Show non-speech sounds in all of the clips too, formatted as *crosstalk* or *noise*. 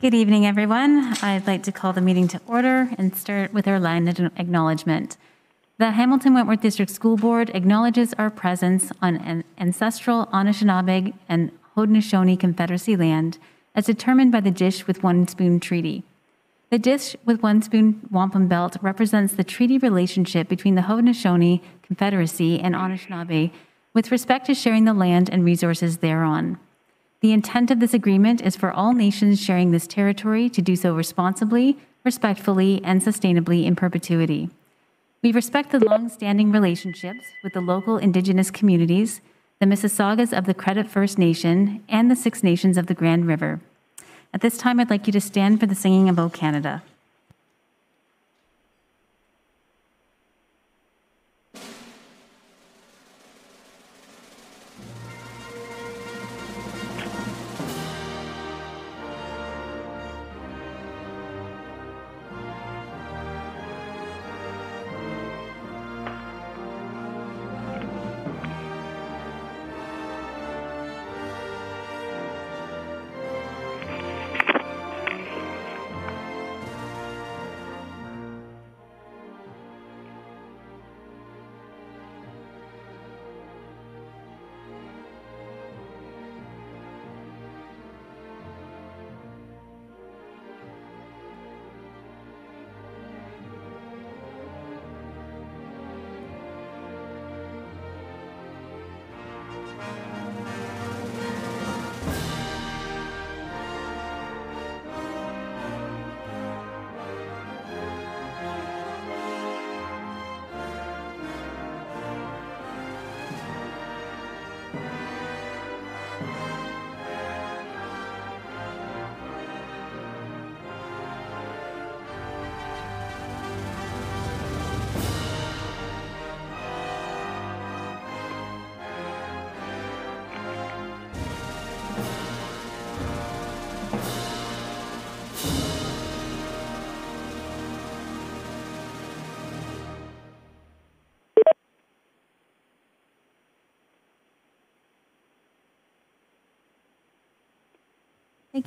Good evening, everyone. I'd like to call the meeting to order and start with our line acknowledgement. The Hamilton Wentworth District School Board acknowledges our presence on an ancestral Anishinaabe and Haudenosaunee Confederacy land as determined by the Dish with One Spoon Treaty. The Dish with One Spoon Wampum Belt represents the treaty relationship between the Haudenosaunee Confederacy and Anishinaabe with respect to sharing the land and resources thereon. The intent of this agreement is for all nations sharing this territory to do so responsibly, respectfully, and sustainably in perpetuity. We respect the long-standing relationships with the local Indigenous communities, the Mississaugas of the Credit First Nation, and the Six Nations of the Grand River. At this time, I'd like you to stand for the singing of O Canada.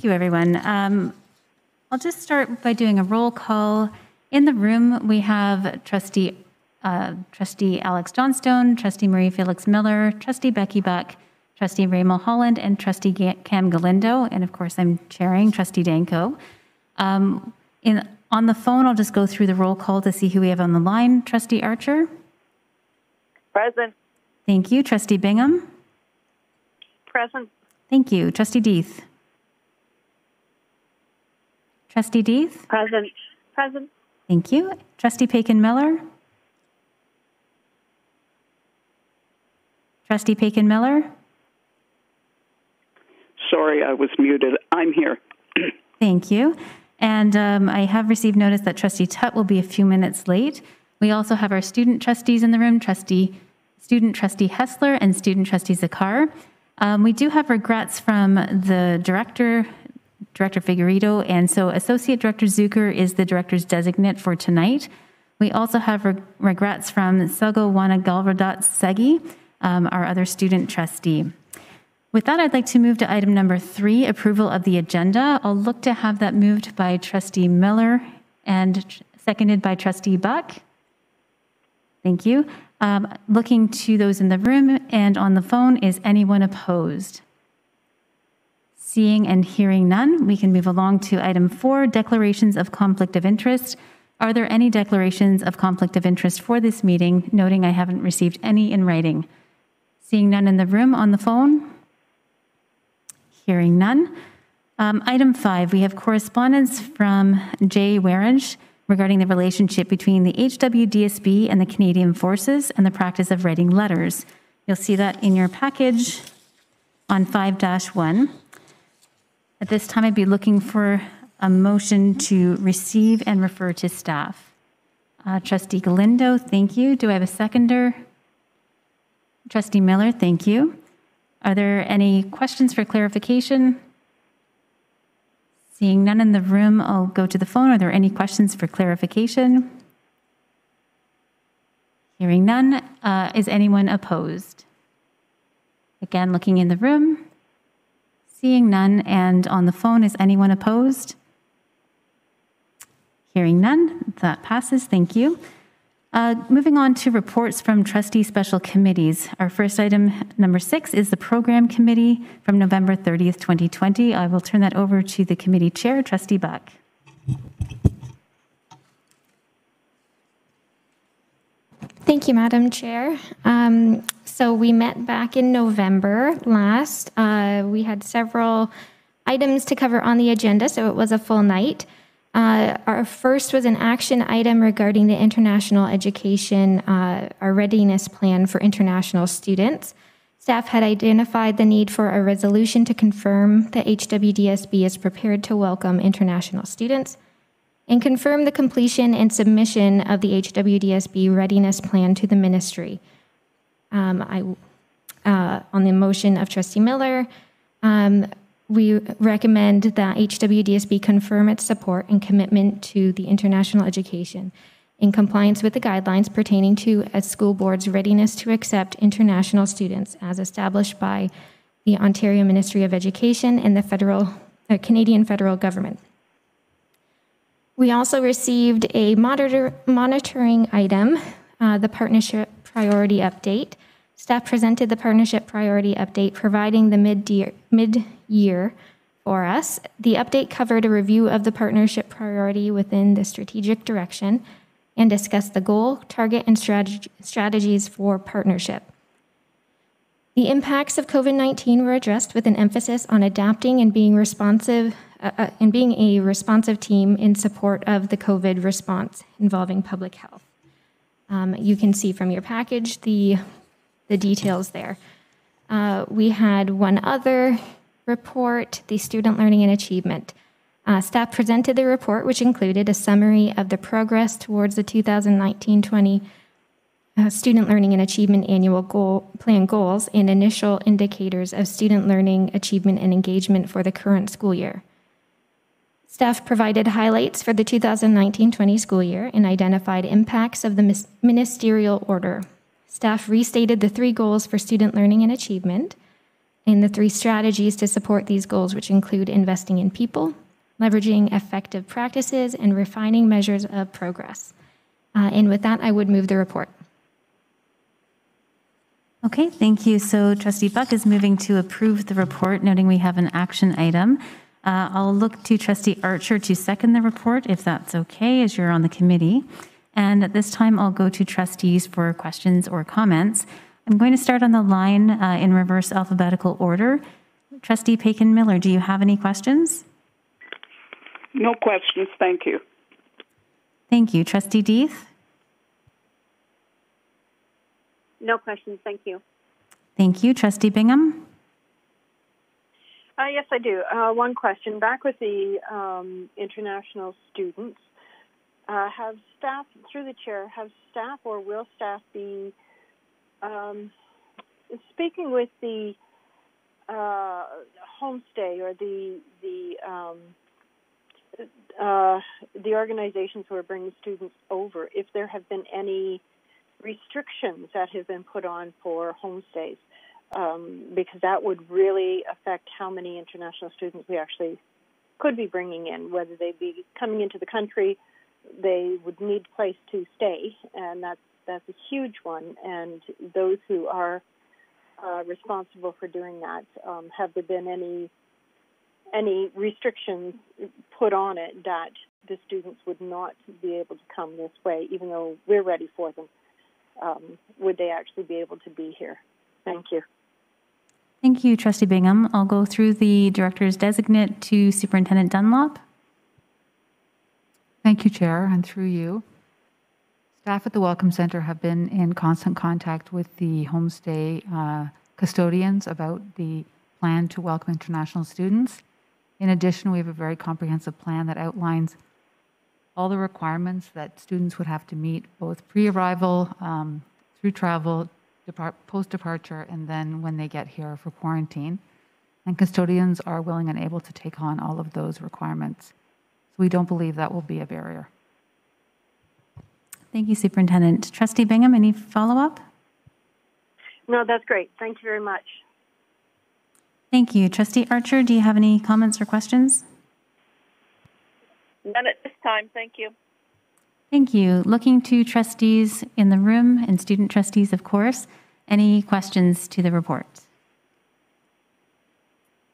Thank you, everyone. Um, I'll just start by doing a roll call. In the room, we have Trustee uh, Trustee Alex Johnstone, Trustee Marie Felix Miller, Trustee Becky Buck, Trustee Ray Mulholland, and Trustee Cam Galindo. And of course, I'm chairing Trustee Danko. Um, in, on the phone, I'll just go through the roll call to see who we have on the line. Trustee Archer? Present. Thank you. Trustee Bingham? Present. Thank you. Trustee Deeth? Trustee Deeth? Present. Present. Thank you. Trustee Paikin Miller? Trustee Paikin Miller? Sorry, I was muted. I'm here. *clears throat* Thank you. And um, I have received notice that Trustee Tut will be a few minutes late. We also have our student trustees in the room, Trustee Student Trustee Hessler and Student Trustee Zakar. Um, we do have regrets from the director, Director Figueiredo, and so Associate Director Zucker is the director's designate for tonight. We also have re regrets from Sago Wanagalvadat Segi, um, our other student trustee. With that, I'd like to move to item number three, approval of the agenda. I'll look to have that moved by Trustee Miller and seconded by Trustee Buck. Thank you. Um, looking to those in the room and on the phone, is anyone opposed? Seeing and hearing none, we can move along to item four, declarations of conflict of interest. Are there any declarations of conflict of interest for this meeting, noting I haven't received any in writing? Seeing none in the room on the phone? Hearing none. Um, item five, we have correspondence from Jay Weresch regarding the relationship between the HWDSB and the Canadian Forces and the practice of writing letters. You'll see that in your package on 5 1. At this time, I'd be looking for a motion to receive and refer to staff. Uh, Trustee Galindo, thank you. Do I have a seconder? Trustee Miller, thank you. Are there any questions for clarification? Seeing none in the room, I'll go to the phone. Are there any questions for clarification? Hearing none, uh, is anyone opposed? Again, looking in the room. Seeing none, and on the phone, is anyone opposed? Hearing none, that passes. Thank you. Uh, moving on to reports from trustee special committees. Our first item, number six, is the program committee from November 30th, 2020. I will turn that over to the committee chair, Trustee Buck. Thank you, Madam Chair. Um, So we met back in November last. Uh, We had several items to cover on the agenda, so it was a full night. Uh, Our first was an action item regarding the international education, uh, our readiness plan for international students. Staff had identified the need for a resolution to confirm that HWDSB is prepared to welcome international students and confirm the completion and submission of the HWDSB readiness plan to the ministry. Um, I, uh, on the motion of Trustee Miller, um, we recommend that HWDSB confirm its support and commitment to the international education in compliance with the guidelines pertaining to a school board's readiness to accept international students as established by the Ontario Ministry of Education and the federal, uh, Canadian federal government. We also received a monitor, monitoring item, uh, the partnership priority update. Staff presented the partnership priority update, providing the mid-year, for us. The update covered a review of the partnership priority within the strategic direction and discussed the goal, target, and strateg- strategies for partnership. The impacts of COVID 19 were addressed with an emphasis on adapting and being responsive uh, uh, and being a responsive team in support of the COVID response involving public health. Um, you can see from your package the, the details there. Uh, we had one other report, the Student Learning and Achievement. Uh, staff presented the report, which included a summary of the progress towards the 2019 20 uh, Student Learning and Achievement Annual Goal Plan goals and initial indicators of student learning, achievement, and engagement for the current school year. Staff provided highlights for the 2019 20 school year and identified impacts of the ministerial order. Staff restated the three goals for student learning and achievement and the three strategies to support these goals, which include investing in people, leveraging effective practices, and refining measures of progress. Uh, and with that, I would move the report. Okay, thank you. So trustee Buck is moving to approve the report, noting we have an action item. Uh, I'll look to trustee Archer to second the report, if that's okay, as you're on the committee. And at this time, I'll go to trustees for questions or comments. I'm going to start on the line uh, in reverse alphabetical order. Trustee Paikin Miller, do you have any questions? No questions, thank you. Thank you. Trustee Deeth? No questions, thank you. Thank you. Trustee Bingham? Uh, yes, I do. Uh, one question. Back with the um, international students, uh, have staff, through the chair, have staff or will staff be um, speaking with the uh, homestay or the the um, uh, the organizations who are bringing students over if there have been any restrictions that have been put on for homestays, um, because that would really affect how many international students we actually could be bringing in, whether they be coming into the country, they would need a place to stay, and that's that's a huge one. And those who are uh, responsible for doing that, um, have there been any any restrictions put on it that the students would not be able to come this way, even though we're ready for them? Um, would they actually be able to be here? Thank you. Thank you, Trustee Bingham. I'll go through the director's designate to Superintendent Dunlop. Thank you, Chair, and through you. Staff at the Welcome Center have been in constant contact with the homestay uh, custodians about the plan to welcome international students. In addition, we have a very comprehensive plan that outlines all the requirements that students would have to meet, both pre-arrival, um, through travel, post-departure, and then when they get here for quarantine. And custodians are willing and able to take on all of those requirements. So we don't believe that will be a barrier. Thank you, Superintendent. Trustee Bingham, any follow-up? No, that's great. Thank you very much. Thank you. Trustee Archer, do you have any comments or questions? None at this time, thank you. Thank you. Looking to trustees in the room and student trustees, of course. Any questions to the report?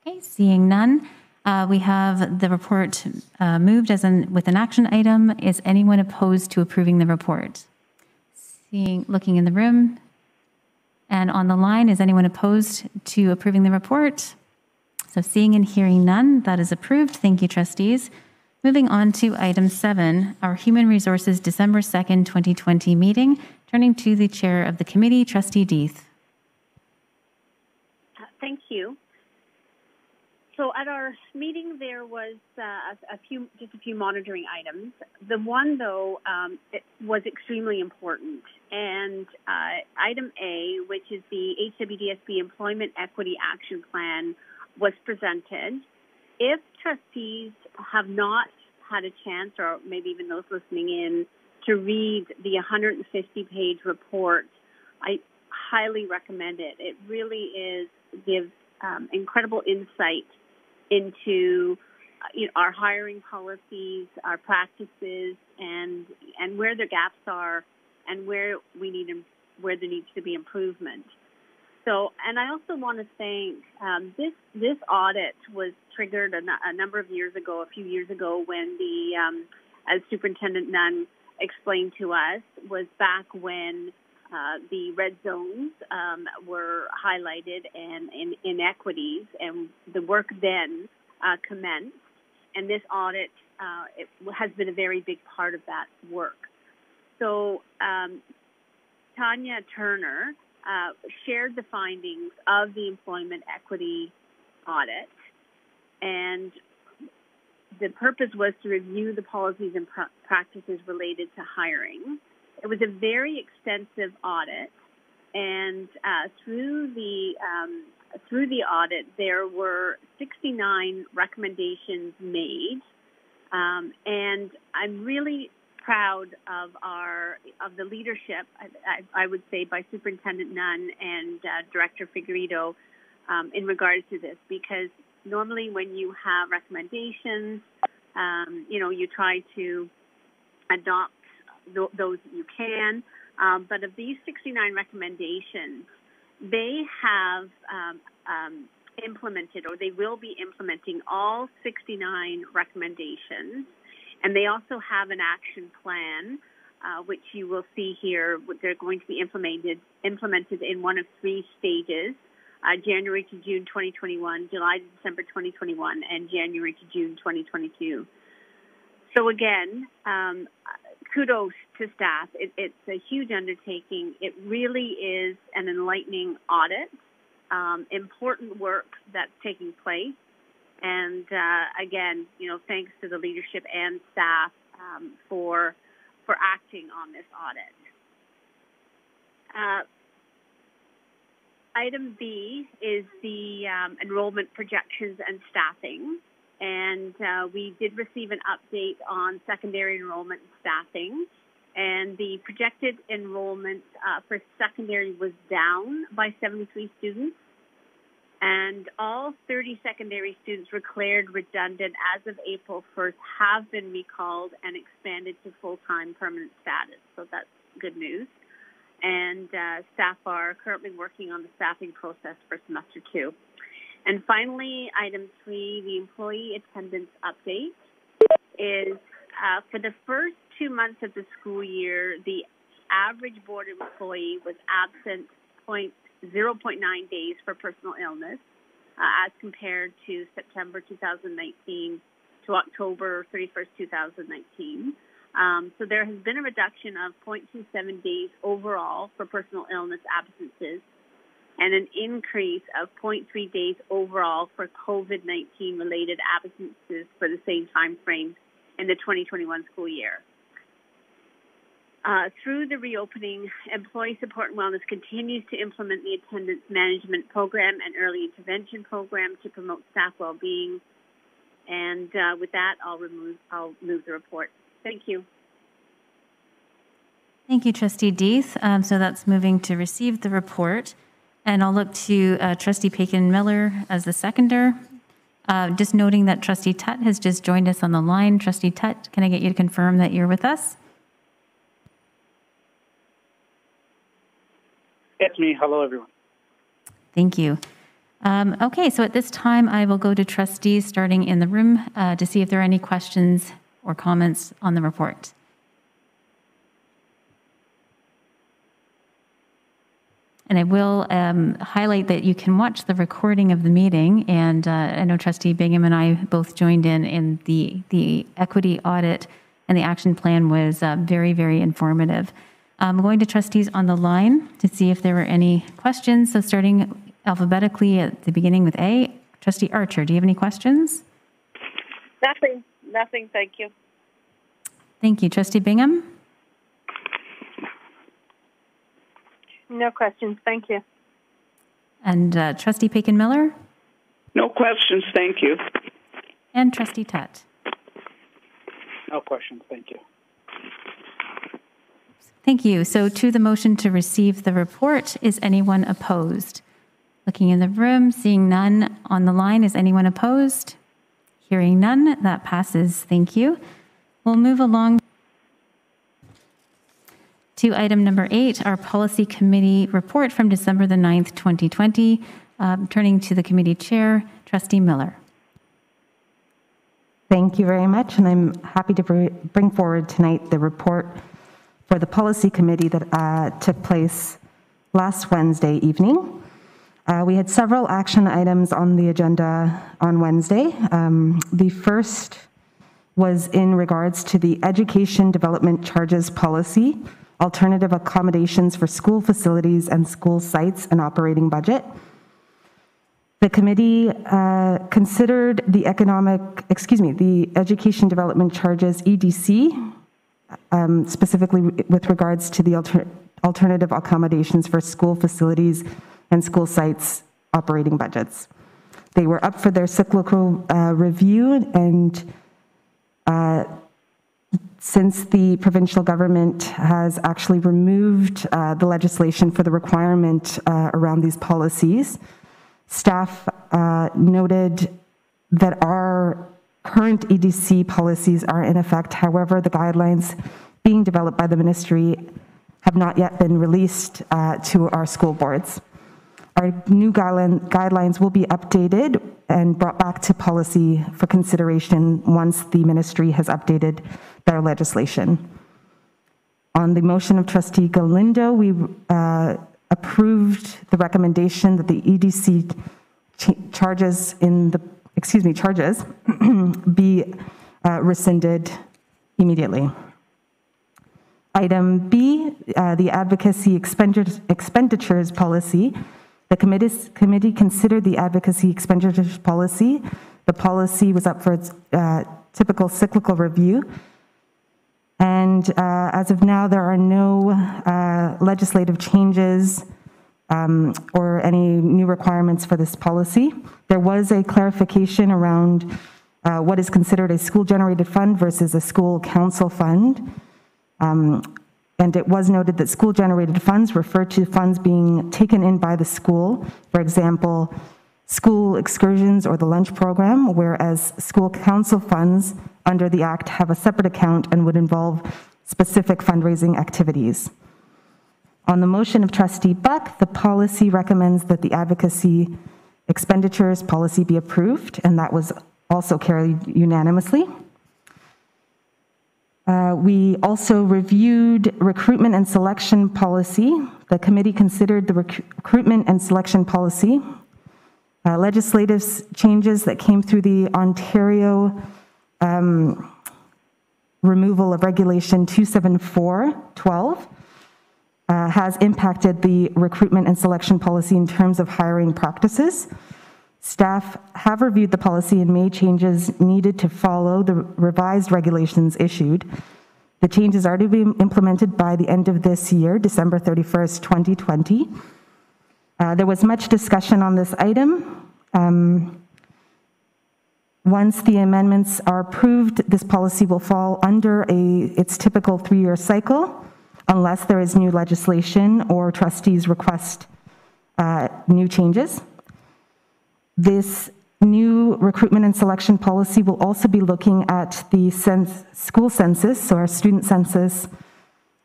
Okay, seeing none, uh, we have the report uh, moved as an, with an action item. Is anyone opposed to approving the report? Seeing, looking in the room and on the line, is anyone opposed to approving the report? So seeing and hearing none, that is approved. Thank you, trustees. Moving on to item seven, our Human Resources December 2nd, 2020 meeting. Turning to the chair of the committee, Trustee Deeth. Uh, Thank you. So at our meeting, there was uh, a, few, just a few monitoring items. The one, though, um, was extremely important. And uh, item A, which is the HWDSB Employment Equity Action Plan, was presented. If trustees have not had a chance, or maybe even those listening in, to read the 150-page report, I highly recommend it. It really is gives um, incredible insight into uh, you know, our hiring policies, our practices, and and where the gaps are, and where we need where there needs to be improvement. So, and I also want to thank um, this this audit was triggered a, number of years ago, a few years ago, when the um, as Superintendent Nunn explained to us was back when uh, the red zones um, were highlighted and, and inequities, and the work then uh, commenced. And this audit uh, has been a very big part of that work. So um, Tanya Turner uh, shared the findings of the employment equity audit, and the purpose was to review the policies and pr- practices related to hiring. It was a very extensive audit, and uh, through the um, through the audit, there were 69 recommendations made, um, and I'm really proud of our of the leadership. I, I, I would say by Superintendent Nunn and uh, Director Figueiredo um, in regards to this, because normally when you have recommendations, um, you know, you try to adopt th- those you can. Um, but of these 69 recommendations, they have um, um, implemented or they will be implementing all 69 recommendations. And they also have an action plan, uh, which you will see here. They're going to be implemented, implemented in one of three stages. Uh, January to June 2021, July to December 2021, and January to June 2022. So again, um, kudos to staff. It, it's a huge undertaking. It really is an enlightening audit, um, important work that's taking place. And uh, again, you know, thanks to the leadership and staff um, for for acting on this audit. Uh, item B is the um, enrollment projections and staffing and uh, we did receive an update on secondary enrollment and staffing. And the projected enrollment uh, for secondary was down by 73 students. And all 30 secondary students declared redundant as of April 1st have been recalled and expanded to full time permanent status. So that's good news. And uh, staff are currently working on the staffing process for semester two. And finally, item three, the employee attendance update is uh, for the first two months of the school year, the average board employee was absent 0.09 days for personal illness uh, as compared to September 2019 to October 31st, 2019. Um, so there has been a reduction of 0.27 days overall for personal illness absences and an increase of 0.3 days overall for COVID-19 related absences for the same time frame in the 2021 school year. Uh, through the reopening, Employee Support and Wellness continues to implement the attendance management program and early intervention program to promote staff well-being. And uh, with that, I'll remove I'll move the report. Thank you. Thank you, Trustee Deeth. Um, so that's moving to receive the report. And I'll look to uh, Trustee Paikin Miller as the seconder. Uh, just noting that Trustee Tut has just joined us on the line. Trustee Tut, can I get you to confirm that you're with us? It's me. Hello, everyone. Thank you. Um, okay, so at this time, I will go to trustees starting in the room uh, to see if there are any questions or comments on the report. And I will um, highlight that you can watch the recording of the meeting. And uh, I know Trustee Bingham and I both joined in in the the equity audit, and the action plan was uh, very very informative. I'm going to trustees on the line to see if there were any questions. So starting alphabetically at the beginning with A, Trustee Archer, do you have any questions? Nothing. Nothing. Thank you. Thank you, Trustee Bingham. No questions. Thank you. And uh, Trustee Paikin Miller No questions, thank you. and Trustee Tut. No questions. Thank you. Thank you. So to the motion to receive the report, is anyone opposed? Looking in the room, seeing none on the line, is anyone opposed? Hearing none, that passes. Thank you. We'll move along to item number eight, our policy committee report from December the 9th, 2020. Um, Turning to the committee chair, Trustee Miller. Thank you very much, and I'm happy to br- bring forward tonight the report for the policy committee that uh, took place last Wednesday evening. Uh, We had several action items on the agenda on Wednesday. Um, The first was in regards to the education development charges policy, alternative accommodations for school facilities and school sites and operating budget. The committee uh, considered the economic, excuse me, the education development charges, EDC, um, specifically with regards to the alter- alternative accommodations for school facilities and school sites operating budgets. They were up for their cyclical uh, review, and uh, since the provincial government has actually removed uh, the legislation for the requirement uh, around these policies, staff uh, noted that our current EDC policies are in effect. However, the guidelines being developed by the ministry have not yet been released uh, to our school boards. Our new guideline, guidelines will be updated and brought back to policy for consideration once the ministry has updated their legislation. On the motion of trustee Galindo, we uh, approved the recommendation that the EDC ch- charges in the, excuse me, charges *clears throat* be uh, rescinded immediately. Item B, uh, the advocacy expenditures, policy. The committee, committee considered the advocacy expenditures policy. The policy was up for its uh, typical cyclical review. And uh, as of now, there are no uh, legislative changes um, or any new requirements for this policy. There was a clarification around uh, what is considered a school-generated fund versus a school council fund. Um, and it was noted that school-generated funds refer to funds being taken in by the school, for example, school excursions or the lunch program, whereas school council funds under the Act have a separate account and would involve specific fundraising activities. On the motion of trustee Buck, the policy recommends that the advocacy expenditures policy be approved, and that was also carried unanimously. Uh, We also reviewed recruitment and selection policy. The committee considered the rec- recruitment and selection policy. Uh, Legislative changes that came through the Ontario um, removal of Regulation 27412 uh, has impacted the recruitment and selection policy in terms of hiring practices. Staff have reviewed the policy and made changes needed to follow the revised regulations issued. The changes are to be implemented by the end of this year, December 31st, 2020. Uh, There was much discussion on this item. Um, Once the amendments are approved, this policy will fall under a, its typical three-year cycle unless there is new legislation or trustees request uh, new changes. This new recruitment and selection policy will also be looking at the school census, so our student census,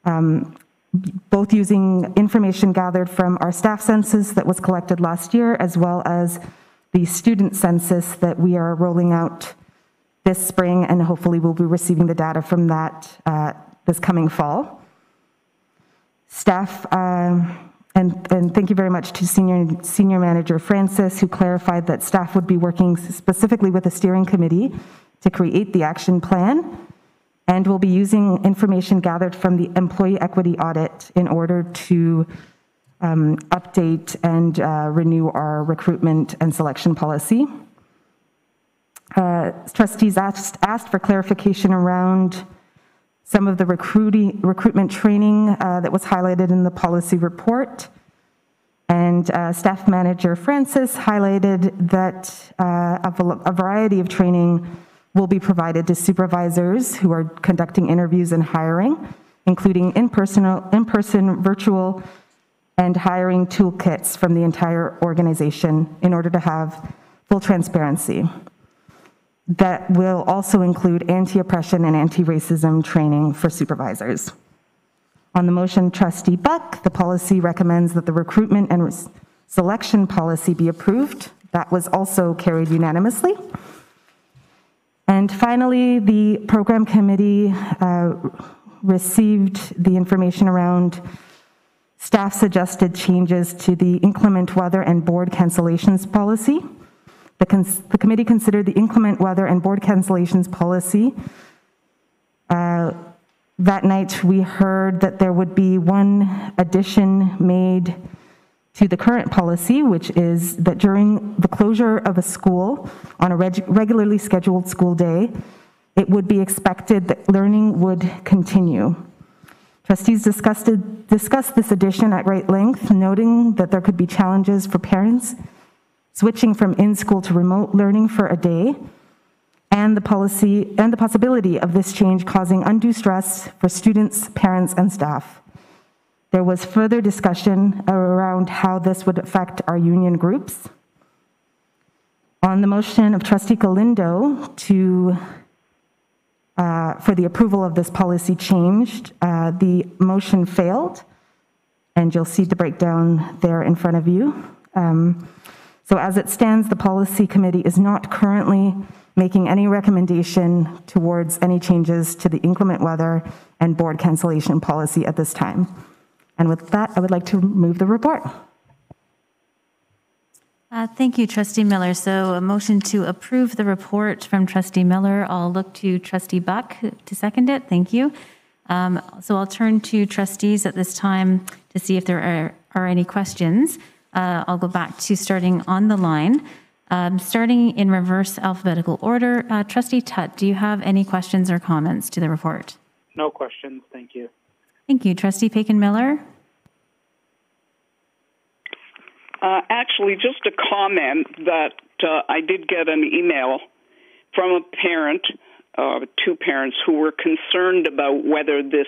um, both using information gathered from our staff census that was collected last year, as well as the student census that we are rolling out this spring, and hopefully we'll be receiving the data from that uh, this coming fall. Staff, um, and, and thank you very much to Senior, Senior Manager Francis, who clarified that staff would be working specifically with the steering committee to create the action plan, and will be using information gathered from the employee equity audit in order to um, update and uh, renew our recruitment and selection policy. Uh, trustees asked, asked for clarification around some of the recruiting, recruitment training uh, that was highlighted in the policy report. And uh, staff manager Francis highlighted that uh, a, a variety of training will be provided to supervisors who are conducting interviews and hiring, including in-person, in-person, virtual, and hiring toolkits from the entire organization in order to have full transparency that will also include anti-oppression and anti-racism training for supervisors. On the motion, Trustee Buck, the policy recommends that the recruitment and selection policy be approved. That was also carried unanimously. And finally, the program committee uh, received the information around staff suggested changes to the inclement weather and board cancellations policy. The, the committee considered the inclement weather and board cancellations policy. Uh, that night, we heard that there would be one addition made to the current policy, which is that during the closure of a school on a reg regularly scheduled school day, it would be expected that learning would continue. Trustees discussed, discussed this addition at great length, noting that there could be challenges for parents switching from in-school to remote learning for a day, and the policy and the possibility of this change causing undue stress for students, parents, and staff. There was further discussion around how this would affect our union groups. On the motion of Trustee Galindo to uh, for the approval of this policy changed, uh, the motion failed, and you'll see the breakdown there in front of you. Um, so as it stands, the policy committee is not currently making any recommendation towards any changes to the inclement weather and board cancellation policy at this time. And with that, I would like to move the report. Uh, thank you, Trustee Miller. So a motion to approve the report from Trustee Miller. I'll look to Trustee Buck to second it. Thank you. Um, so I'll turn to trustees at this time to see if there are, are any questions. Uh, I'll go back to starting on the line. Um, starting in reverse alphabetical order, uh, Trustee Tut, do you have any questions or comments to the report? No questions, thank you. Thank you. Trustee Paikin Miller? Uh, actually, just a comment that uh, I did get an email from a parent, uh, two parents, who were concerned about whether this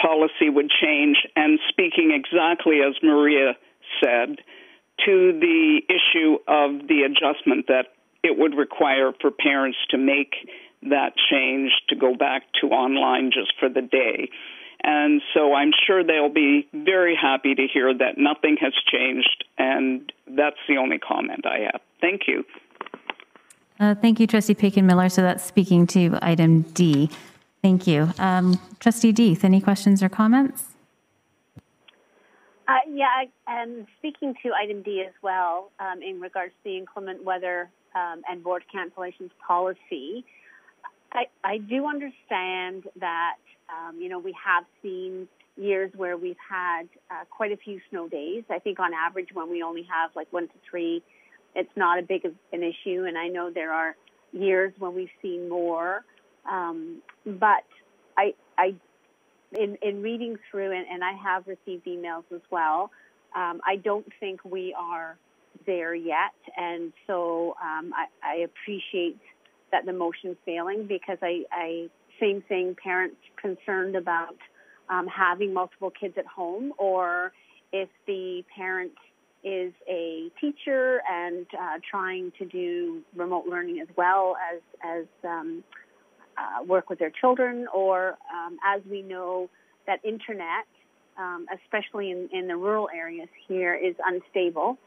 policy would change, and speaking exactly as Maria said to the issue of the adjustment that it would require for parents to make that change to go back to online just for the day. And so I'm sure they'll be very happy to hear that nothing has changed, and that's the only comment I have. Thank you. Uh, thank you, Trustee Paikin Miller. So that's speaking to item D. Thank you. Um, Trustee Deeth, any questions or comments? Uh, yeah, and speaking to item D as well, um, in regards to the inclement weather um, and board cancellations policy, I, I do understand that, um, you know, we have seen years where we've had uh, quite a few snow days. I think on average, when we only have like one to three, it's not a big of an issue. And I know there are years when we've seen more. Um, but I, I in, in reading through, and, and I have received emails as well, um, I don't think we are there yet. And so um, I, I, appreciate that the motion's failing because I, I same thing, parents concerned about um, having multiple kids at home or if the parent is a teacher and uh, trying to do remote learning as well as, as um, uh, work with their children, or um, as we know that internet, um, especially in, in the rural areas here, is unstable.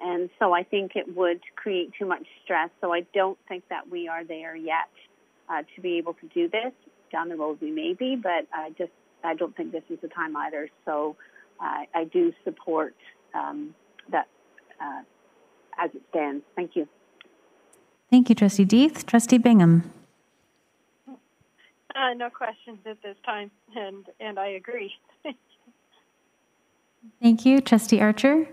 And so I think it would create too much stress. So I don't think that we are there yet uh, to be able to do this. Down the road we may be, but I just I don't think this is the time either. So uh, I do support um, that uh, as it stands. Thank you. Thank you, Trustee Deeth. Trustee Bingham. Uh, no questions at this time, and and I agree. *laughs* Thank you, Trustee Archer.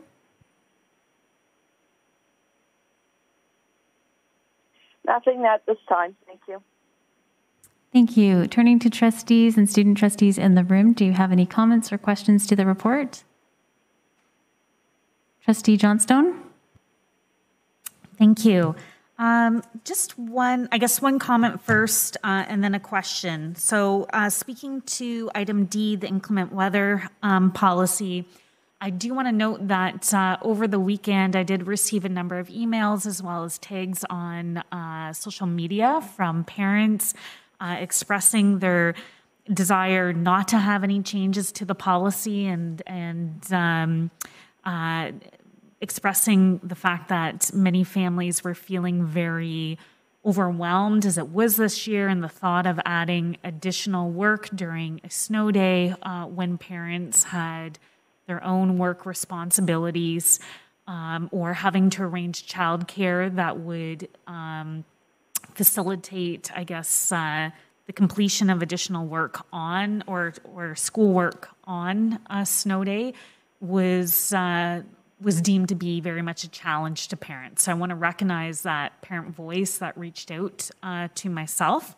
Nothing at this time. Thank you. Thank you. Turning to trustees and student trustees in the room, do you have any comments or questions to the report? Trustee Johnstone? Thank you. Um, just one, I guess, one comment first, uh, and then a question. So, uh, speaking to item D, the inclement weather um, policy, I do want to note that uh, over the weekend, I did receive a number of emails as well as tags on uh, social media from parents uh, expressing their desire not to have any changes to the policy and and um, uh, expressing the fact that many families were feeling very overwhelmed as it was this year and the thought of adding additional work during a snow day uh, when parents had their own work responsibilities um, or having to arrange childcare that would um, facilitate, I guess, uh, the completion of additional work on or or schoolwork on a snow day was uh, was deemed to be very much a challenge to parents. So I want to recognize that parent voice that reached out uh, to myself.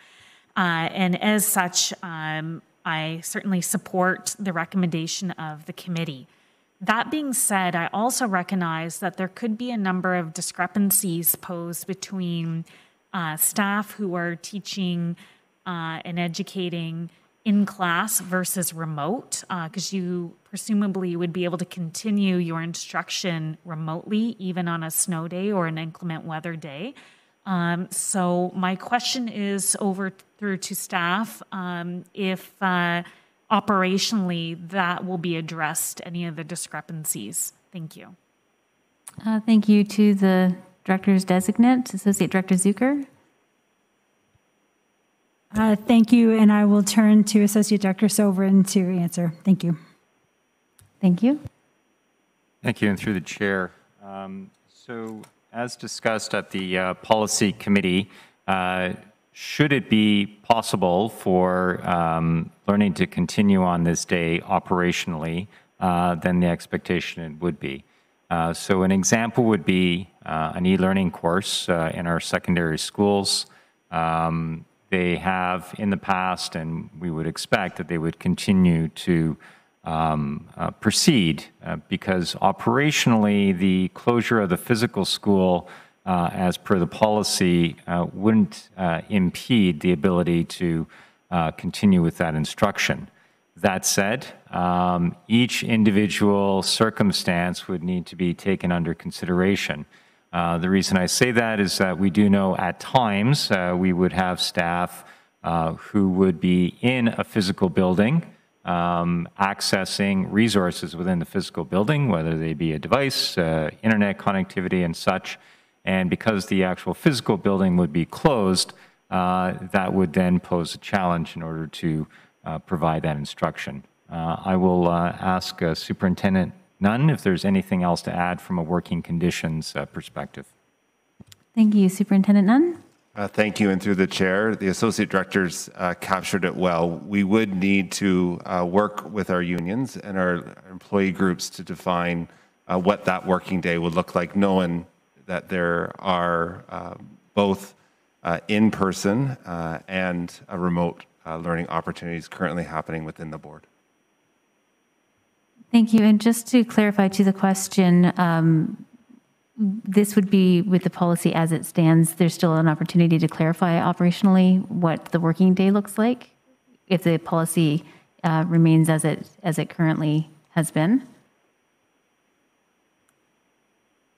Uh, and as such, um, I certainly support the recommendation of the committee. That being said, I also recognize that there could be a number of discrepancies posed between uh, staff who are teaching uh, and educating in class versus remote, because uh, you presumably would be able to continue your instruction remotely, even on a snow day or an inclement weather day. Um, so my question is over through to staff um, if uh, operationally that will be addressed, any of the discrepancies. Thank you. Uh, thank you to the director's designate, Associate Director Zucker. Uh, thank you, and I will turn to Associate Director Sovran to answer. Thank you. Thank you. Thank you, and through the chair. Um, so, as discussed at the uh, policy committee, uh, should it be possible for um, learning to continue on this day operationally, uh, then the expectation would be. Uh, so, an example would be uh, an e learning course uh, in our secondary schools. Um, they have in the past, and we would expect that they would continue to proceed uh, because operationally, the closure of the physical school, uh, as per the policy, uh, wouldn't uh, impede the ability to uh, continue with that instruction. That said, um, each individual circumstance would need to be taken under consideration. Uh, the reason I say that is that we do know at times uh, we would have staff uh, who would be in a physical building, um, accessing resources within the physical building, whether they be a device, uh, internet connectivity, and such. And because the actual physical building would be closed, uh, that would then pose a challenge in order to provide that instruction. I will ask Superintendent Nunn, if there's anything else to add from a working conditions uh, perspective. Thank you, Superintendent Nunn. Uh, thank you, and through the chair, the associate directors uh, captured it well. We would need to uh, work with our unions and our employee groups to define uh, what that working day would look like, knowing that there are um, both uh, in-person and remote learning opportunities currently happening within the board. Thank you. And just to clarify to the question, um, this would be with the policy as it stands. There's still an opportunity to clarify operationally what the working day looks like if the policy uh, remains as it as it currently has been.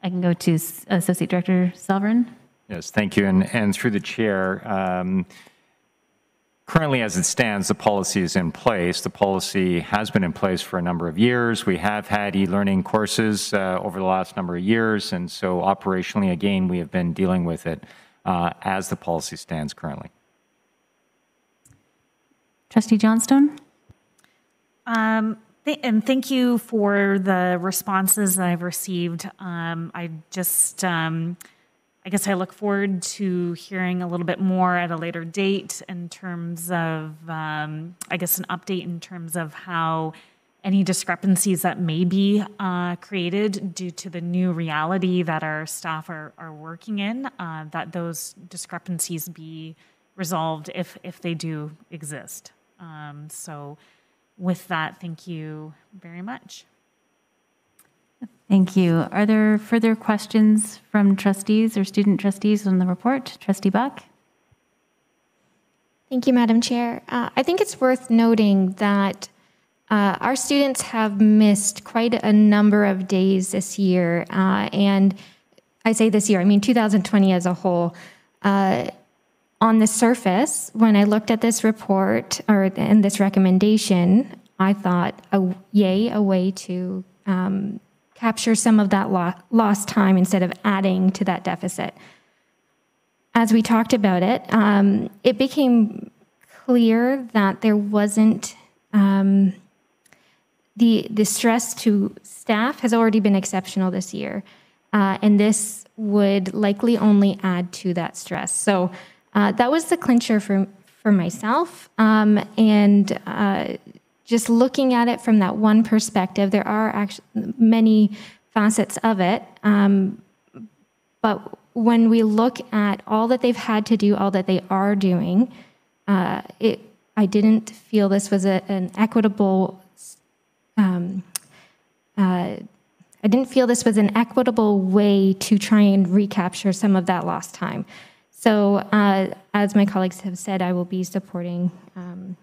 I can go to Associate Director Sovran. Yes, thank you. And, and through the chair, um, currently, as it stands, the policy is in place. The policy has been in place for a number of years. We have had e-learning courses uh, over the last number of years, and so operationally, again, we have been dealing with it uh, as the policy stands currently. Trustee Johnstone? Um, th- and thank you for the responses that I've received. Um, I just, um, I guess I look forward to hearing a little bit more at a later date in terms of, um, I guess, an update in terms of how any discrepancies that may be uh, created due to the new reality that our staff are, are working in, uh, that those discrepancies be resolved if, if they do exist. Um, so, with that, thank you very much. Thank you. Are there further questions from trustees or student trustees on the report? Trustee Buck? Thank you, Madam Chair. Uh, I think it's worth noting that uh, our students have missed quite a number of days this year. Uh, and I say this year, I mean 2020 as a whole. Uh, on the surface, when I looked at this report or in this recommendation, I thought, a, yay, a way to um, capture some of that lo- lost time instead of adding to that deficit. As we talked about it, um, it became clear that there wasn't um, the the stress to staff has already been exceptional this year, uh, and this would likely only add to that stress. So uh, that was the clincher for for myself, um, and uh, just looking at it from that one perspective, there are actually many facets of it. Um, but when we look at all that they've had to do, all that they are doing, uh, it I didn't feel this was a, an equitable um, uh, I didn't feel this was an equitable way to try and recapture some of that lost time. So, uh, as my colleagues have said, I will be supporting um,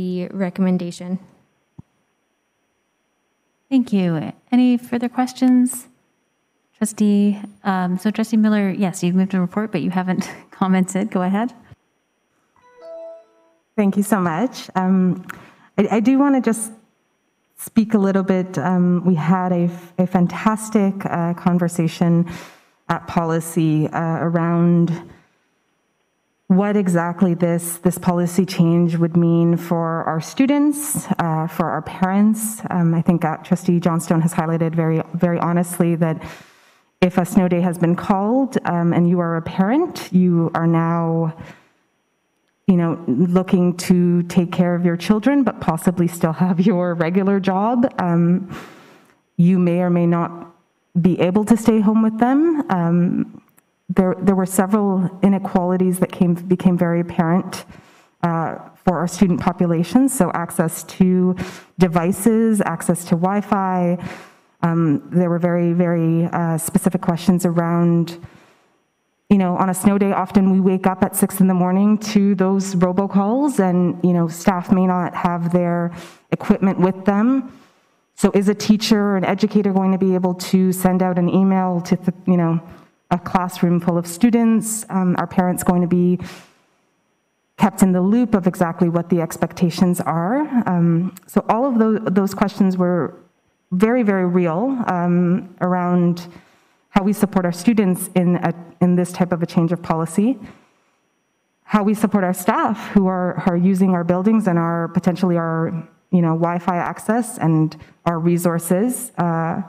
the recommendation. Thank you. Any further questions? Trustee, um, so Trustee Miller, yes, you've moved a report, but you haven't *laughs* commented. Go ahead. Thank you so much. Um, I, I, do want to just speak a little bit. Um, we had a, a fantastic uh, conversation at policy uh, around what exactly this, this policy change would mean for our students, uh, for our parents. Um, I think uh, Trustee Johnstone has highlighted very, very honestly that if a snow day has been called um, and you are a parent, you are now you know, looking to take care of your children, but possibly still have *laughs* your regular job. Um, you may or may not be able to stay home with them. Um, there, there were several inequalities that came became very apparent uh, for our student population. So access to devices, access to Wi-Fi. Um, there were very, very uh, specific questions around you know, on a snow day, often we wake up at six in the morning to those robocalls, and you know, staff may not have their equipment with them. So, is a teacher or an educator going to be able to send out an email to, you know, a classroom full of students? Um, are parents going to be kept in the loop of exactly what the expectations are? Um, so, all of those, those questions were very, very real um, around how we support our students in, a, in this type of a change of policy, how we support our staff who are, are using our buildings and our potentially our you know, Wi-Fi access and our resources. Uh,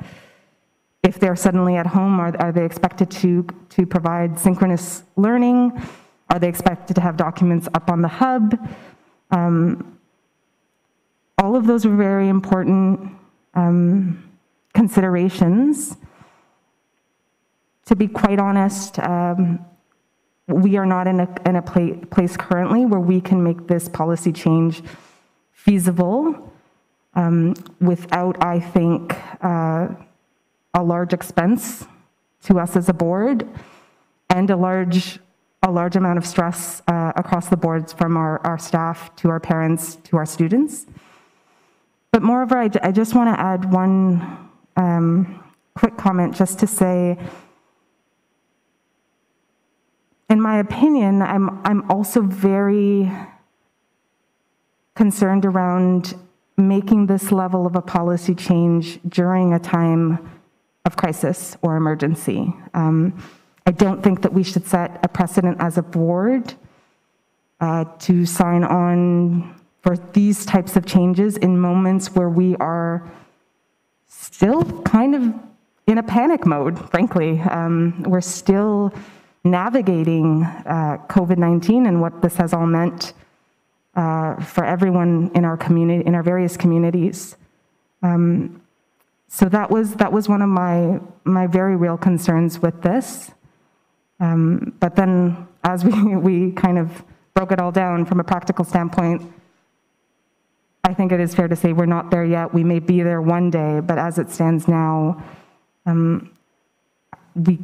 if they're suddenly at home, are, are they expected to, to provide synchronous learning? Are they expected to have documents up on the hub? Um, all of those are very important um, considerations to be quite honest, um, we are not in a, in a pla place currently where we can make this policy change feasible um, without, I think, uh, a large expense to us as a board and a large a large amount of stress uh, across the boards from our, our staff to our parents to our students. But moreover, I, I just want to add one um, quick comment just to say in my opinion, I'm, I'm also very concerned around making this level of a policy change during a time of crisis or emergency. Um, I don't think that we should set a precedent as a board uh, to sign on for these types of changes in moments where we are still kind of in a panic mode, frankly. Um, we're still navigating uh, COVID 19 and what this has all meant uh, for everyone in our community, in our various communities. Um, so that was that was one of my my very real concerns with this. Um, but then, as we *laughs* we kind of broke it all down from a practical standpoint, I think it is fair to say we're not there yet. We may be there one day, but as it stands now, um, we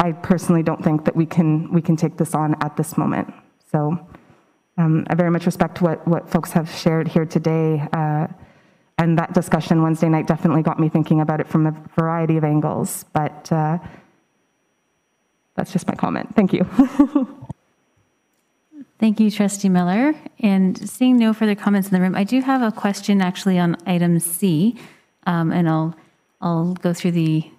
I personally don't think that we can we can take this on at this moment. So um, I very much respect what what folks have shared here today, uh, and that discussion Wednesday night definitely got me thinking about it from a variety of angles. But uh, that's just my comment. Thank you. *laughs* Thank you, Trustee Miller. And seeing no further comments in the room, I do have a question actually on item C, um, and I'll I'll go through the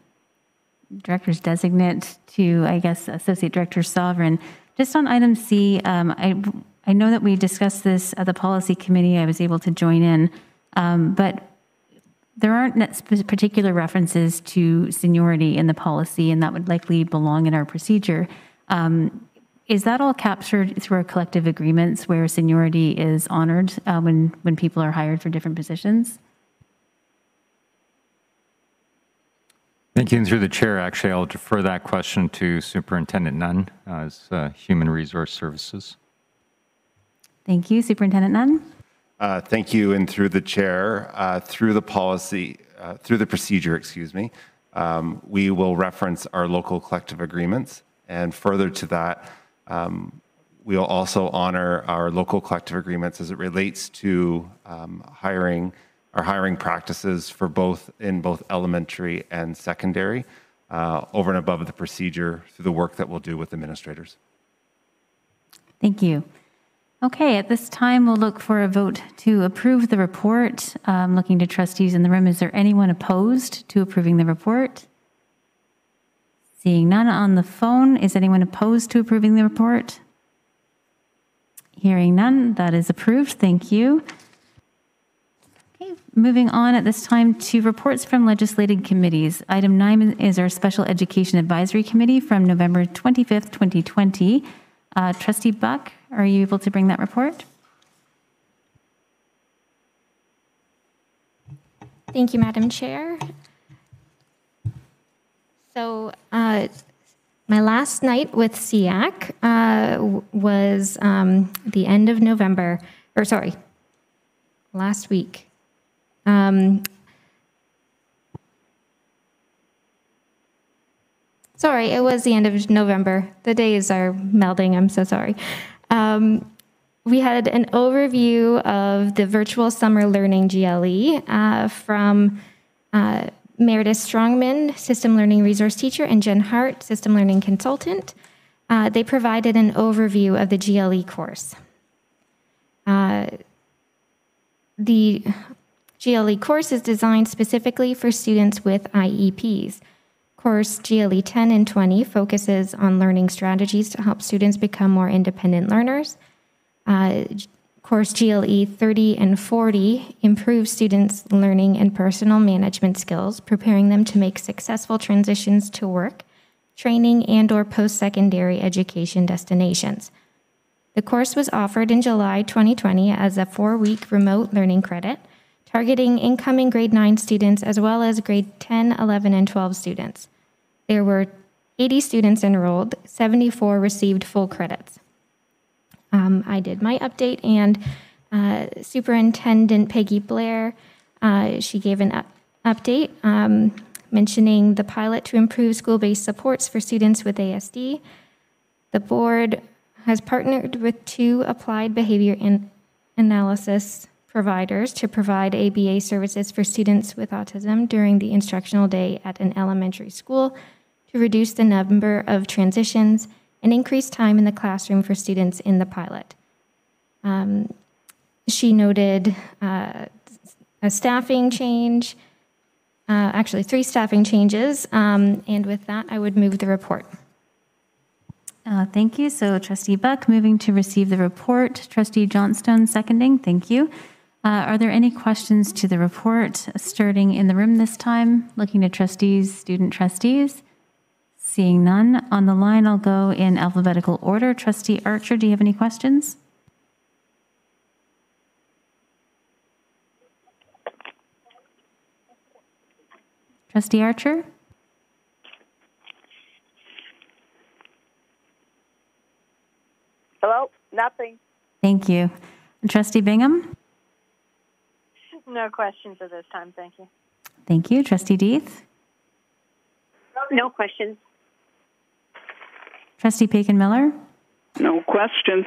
director's designate to, I guess, Associate Director Sovran. Just on item C, um, I, I know that we discussed this at the policy committee. I was able to join in, um, but there aren't particular references to seniority in the policy, and that would likely belong in our procedure. Um, is that all captured through our collective agreements where seniority is honored uh, when, when people are hired for different positions? Thank you. And through the chair, actually, I'll defer that question to Superintendent Nunn uh, as uh, Human Resource Services. Thank you. Superintendent Nunn. Uh, thank you. And through the chair, uh, through the policy, uh, through the procedure, excuse me, um, we will reference our local collective agreements. And further to that, um, we'll also honor our local collective agreements as it relates to um, hiring our hiring practices for both in both elementary and secondary uh, over and above the procedure through the work that we'll do with administrators. Thank you. Okay, at this time, we'll look for a vote to approve the report. Um, looking to trustees in the room, is there anyone opposed to approving the report? Seeing none on the phone, is anyone opposed to approving the report? Hearing none, that is approved. Thank you. Okay, moving on at this time to reports from legislative committees. Item nine is our Special Education Advisory Committee from November 25th, 2020. Uh, Trustee Buck, are you able to bring that report? Thank you, Madam Chair. So, uh, my last night with SEAC uh, was um, the end of November, or sorry, last week. Um, sorry, it was the end of November. The days are melding. I'm so sorry. Um, we had an overview of the virtual summer learning GLE uh, from uh, Meredith Strongman, system learning resource teacher, and Jen Hart, system learning consultant. Uh, they provided an overview of the GLE course. Uh, the GLE course is designed specifically for students with IEPs. Course GLE 10 and 20 focuses on learning strategies to help students become more independent learners. Uh, course GLE 30 and 40 improves students' learning and personal management skills, preparing them to make successful transitions to work, training, and or post-secondary education destinations. The course was offered in July 2020 as a four-week remote learning credit targeting incoming grade 9 students as well as grade 10, 11, and 12 students. There were 80 students enrolled, 74 received full credits. Um, I did my update, and uh, Superintendent Peggy Blair, uh, she gave an up update um, mentioning the pilot to improve school-based supports for students with ASD. The board has partnered with two applied behavior analysis providers to provide ABA services for students with autism during the instructional day at an elementary school to reduce the number of transitions and increase time in the classroom for students in the pilot. Um, she noted uh, a staffing change, uh, actually, three staffing changes. Um, and with that, I would move the report. Uh, Thank you. So trustee Buck moving to receive the report, trustee Johnstone seconding, thank you. Uh, Are there any questions to the report starting in the room this time? Looking to trustees, student trustees? Seeing none. On the line, I'll go in alphabetical order. Trustee Archer, do you have any questions? Trustee Archer? Hello? Nothing. Thank you. And Trustee Bingham? No questions at this time, thank you. Thank you. Trustee Deeth? No questions. Trustee Paikin Miller? No questions.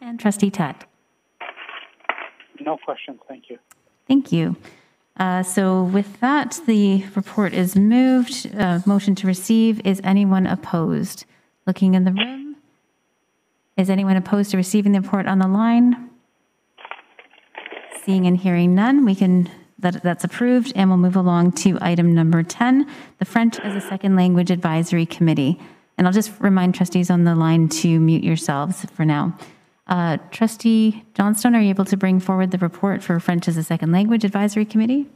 And Trustee Tut? No questions, thank you. Thank you. Uh, So with that, the report is moved. Uh, Motion to receive. Is anyone opposed? Looking in the room. Is anyone opposed to receiving the report on the line? Seeing and hearing none, we can, that that's approved, and we'll move along to item number 10, the French as a Second Language Advisory Committee. And I'll just remind trustees on the line to mute yourselves for now. Uh, Trustee Johnstone, are you able to bring forward the report for French as a Second Language Advisory Committee?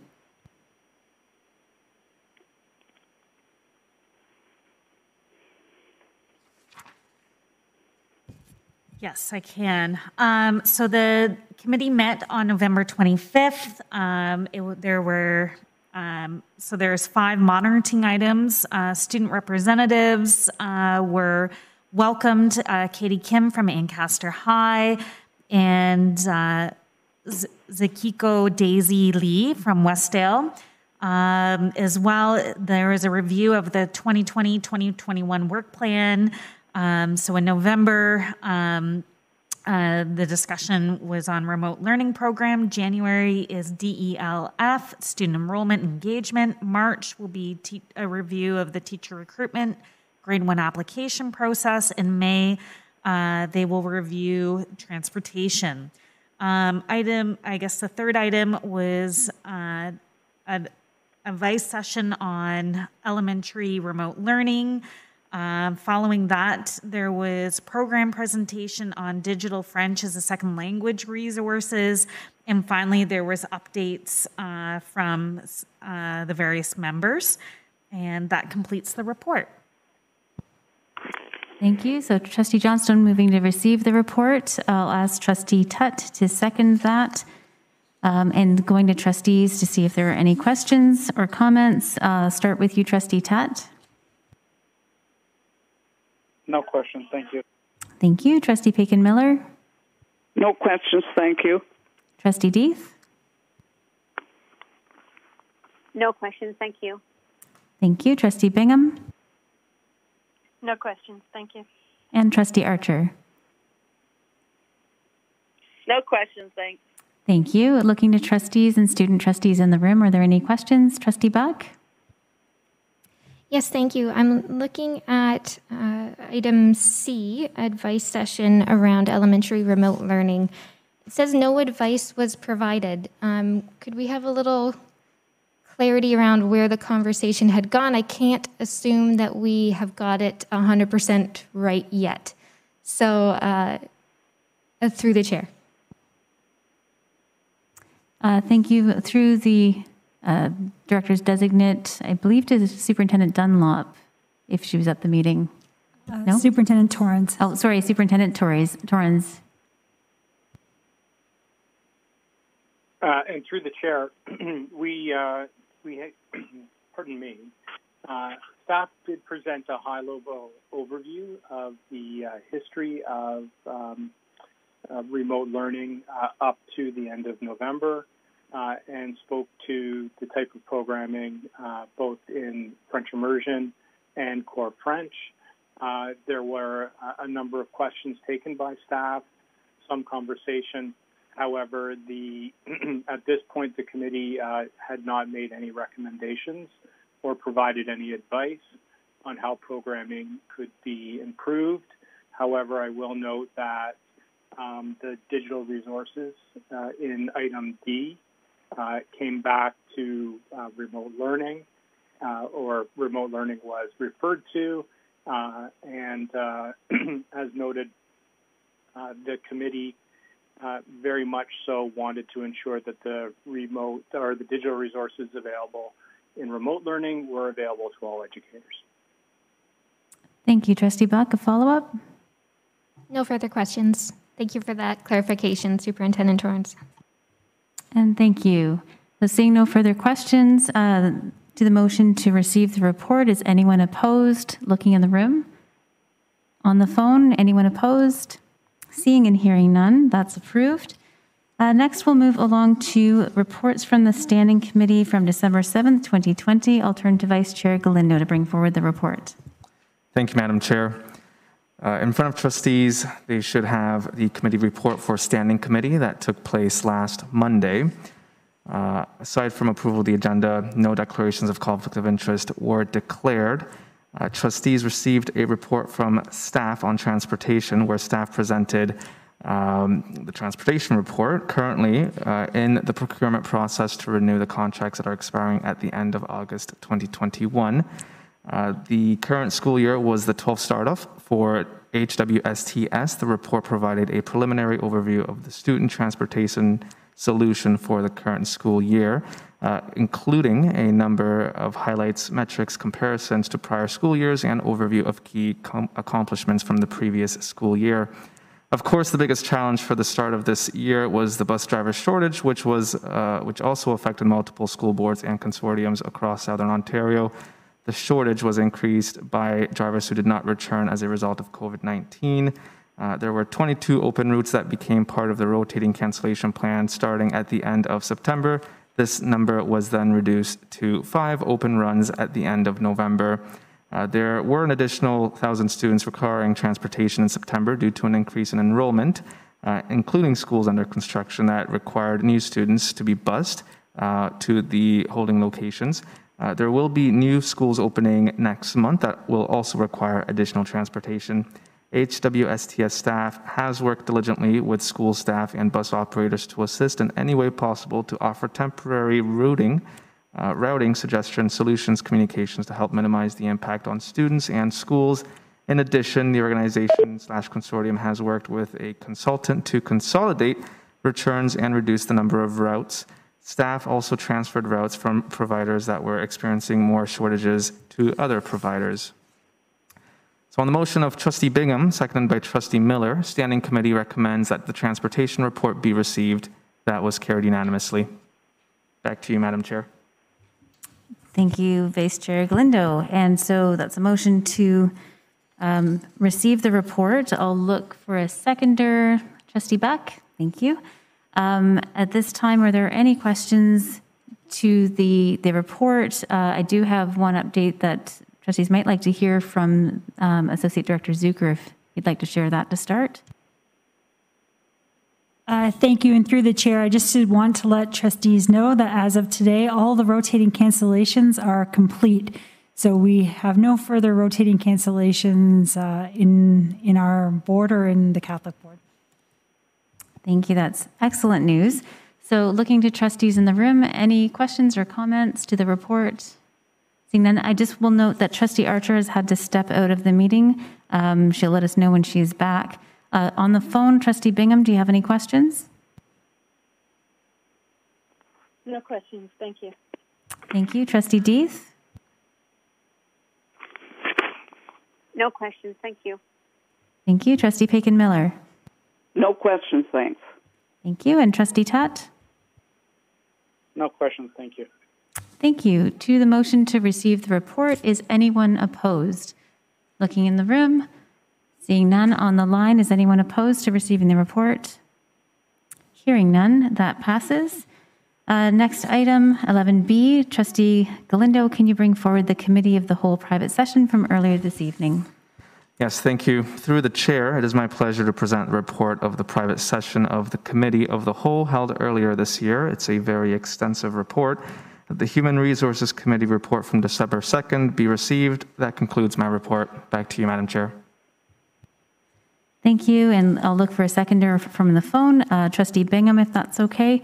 Yes, I can. Um, so the committee met on November 25th. Um, it, there were um, so there's five monitoring items. Uh, student representatives uh, were welcomed. Uh, Katie Kim from Ancaster High and uh, Z- Zakiko Daisy Lee from Westdale. Um, as well, there is a review of the 2020 2021 work plan. Um, so in November, um, uh, the discussion was on remote learning program. January is DELF, student enrollment engagement. March will be te- a review of the teacher recruitment, grade one application process. In May, uh, they will review transportation. Um, item, I guess the third item was uh, a, a vice session on elementary remote learning. Um, following that, there was program presentation on digital French as a second language resources, and finally there was updates uh, from uh, the various members, and that completes the report. Thank you. So trustee Johnstone moving to receive the report. I'll ask trustee Tut to second that. Um, And going to trustees to see if there are any questions or comments. Uh, Start with you, trustee Tut. No questions, thank you. Thank you. Trustee Paikin Miller. No questions, thank you. Trustee Deeth. No questions, thank you. Thank you. Trustee Bingham. No questions, thank you. And trustee Archer. No questions, thanks. Thank you. Looking to trustees and student trustees in the room. Are there any questions? Trustee Buck? Yes, thank you. I'm looking at uh, item C, advice session around elementary remote learning. It says no advice was provided. Um, could we have a little clarity around where the conversation had gone? I can't assume that we have got it 100% right yet. So, uh, uh, through the chair. Uh, Thank you. Through the uh, director's designate, I believe to Superintendent Dunlop, if she was at the meeting. Uh, No? Superintendent Torrance. Oh, sorry, Superintendent Torres, Torrens. Uh, and through the chair, *clears throat* we, uh, we, ha- *clears throat* pardon me, uh, staff did present a high-level overview of the uh, history of um, uh, remote learning uh, up to the end of November, uh, and spoke to the type of programming uh, both in French immersion and core French. Uh, there were a, number of questions taken by staff, some conversation. However, the *clears throat* at this point, the committee uh, had not made any recommendations or provided any advice on how programming could be improved. However, I will note that um, the digital resources uh, in item D uh, came back to uh, remote learning, uh, or remote learning was referred to. Uh, and uh, *clears throat* as noted, the committee very much so wanted to ensure that the remote or the digital resources available in remote learning were available to all educators. Thank you, Trustee Buck. A follow up? No further questions. Thank you for that clarification, Superintendent Torrance. And thank you. So seeing no further questions uh, to the motion to receive the report, is anyone opposed? Looking in the room? On the phone, anyone opposed? Seeing and hearing none, that's approved. Uh, next, we'll move along to reports from the Standing Committee from December 7th, 2020. I'll turn to Vice Chair Galindo to bring forward the report. Thank you, Madam Chair. Uh, in front of trustees, they should have the committee report for standing committee that took place last Monday. Uh, aside from approval of the agenda, no declarations of conflict of interest were declared. Uh, trustees received a report from staff on transportation where staff presented um, the transportation report currently uh, in the procurement process to renew the contracts that are expiring at the end of August 2021. Uh, the current school year was the 12th start off for HWSTS. The report provided a preliminary overview of the student transportation solution for the current school year, uh, including a number of highlights, metrics, comparisons to prior school years, and overview of key accomplishments from the previous school year. Of course, the biggest challenge for the start of this year was the bus driver shortage, which was uh, which also affected multiple school boards and consortiums across Southern Ontario. The shortage was increased by drivers who did not return as a result of COVID 19. Uh, there were 22 open routes that became part of the rotating cancellation plan starting at the end of September. This number was then reduced to five open runs at the end of November. Uh, there were an additional 1,000 students requiring transportation in September due to an increase in enrollment, uh, including schools under construction that required new students to be bused uh, to the holding locations. Uh, there will be new schools opening next month that will also require additional transportation. HWSTS staff has worked diligently with school staff and bus operators to assist in any way possible to offer temporary routing, uh, routing suggestions, solutions, communications to help minimize the impact on students and schools. In addition, the organization slash consortium has worked with a consultant to consolidate returns and reduce the number of routes. Staff also transferred routes from providers that were experiencing more shortages to other providers. So on the motion of Trustee Bingham, seconded by Trustee Miller, Standing Committee recommends that the transportation report be received. That was carried unanimously. Back to you, Madam Chair. Thank you, Vice Chair Galindo. And so that's a motion to um, receive the report. I'll look for a seconder. Trustee Beck, thank you. Um, at this time, are there any questions to the, the report? Uh, I do have one update that trustees might like to hear from um, Associate Director Zucker if you'd like to share that to start. Uh, thank you. And through the chair, I just did want to let trustees know that as of today, all the rotating cancellations are complete. So we have no further rotating cancellations uh, in in our board or in the Catholic board. Thank you. That's excellent news. So looking to trustees in the room, any questions or comments to the report? Seeing none, I just will note that Trustee Archer has had to step out of the meeting. Um, she'll let us know when she's back. Uh, on the phone, Trustee Bingham, do you have any questions? No questions. Thank you. Thank you. Trustee Deeth? No questions. Thank you. Thank you. Trustee Paikin Miller? No questions, thanks. Thank you. And Trustee Tut? No questions, thank you. Thank you. To the motion to receive the report, is anyone opposed? Looking in the room, seeing none on the line, is anyone opposed to receiving the report? Hearing none, that passes. Uh, next item, 11B, Trustee Galindo, can you bring forward the Committee of the Whole private session from earlier this evening? Yes, thank you. Through the chair, it is my pleasure to present the report of the private session of the Committee of the Whole held earlier this year. It's a very extensive report. The Human Resources Committee report from December 2nd be received. That concludes my report. Back to you, Madam Chair. Thank you, and I'll look for a seconder from the phone. Uh, Trustee Bingham, if that's okay.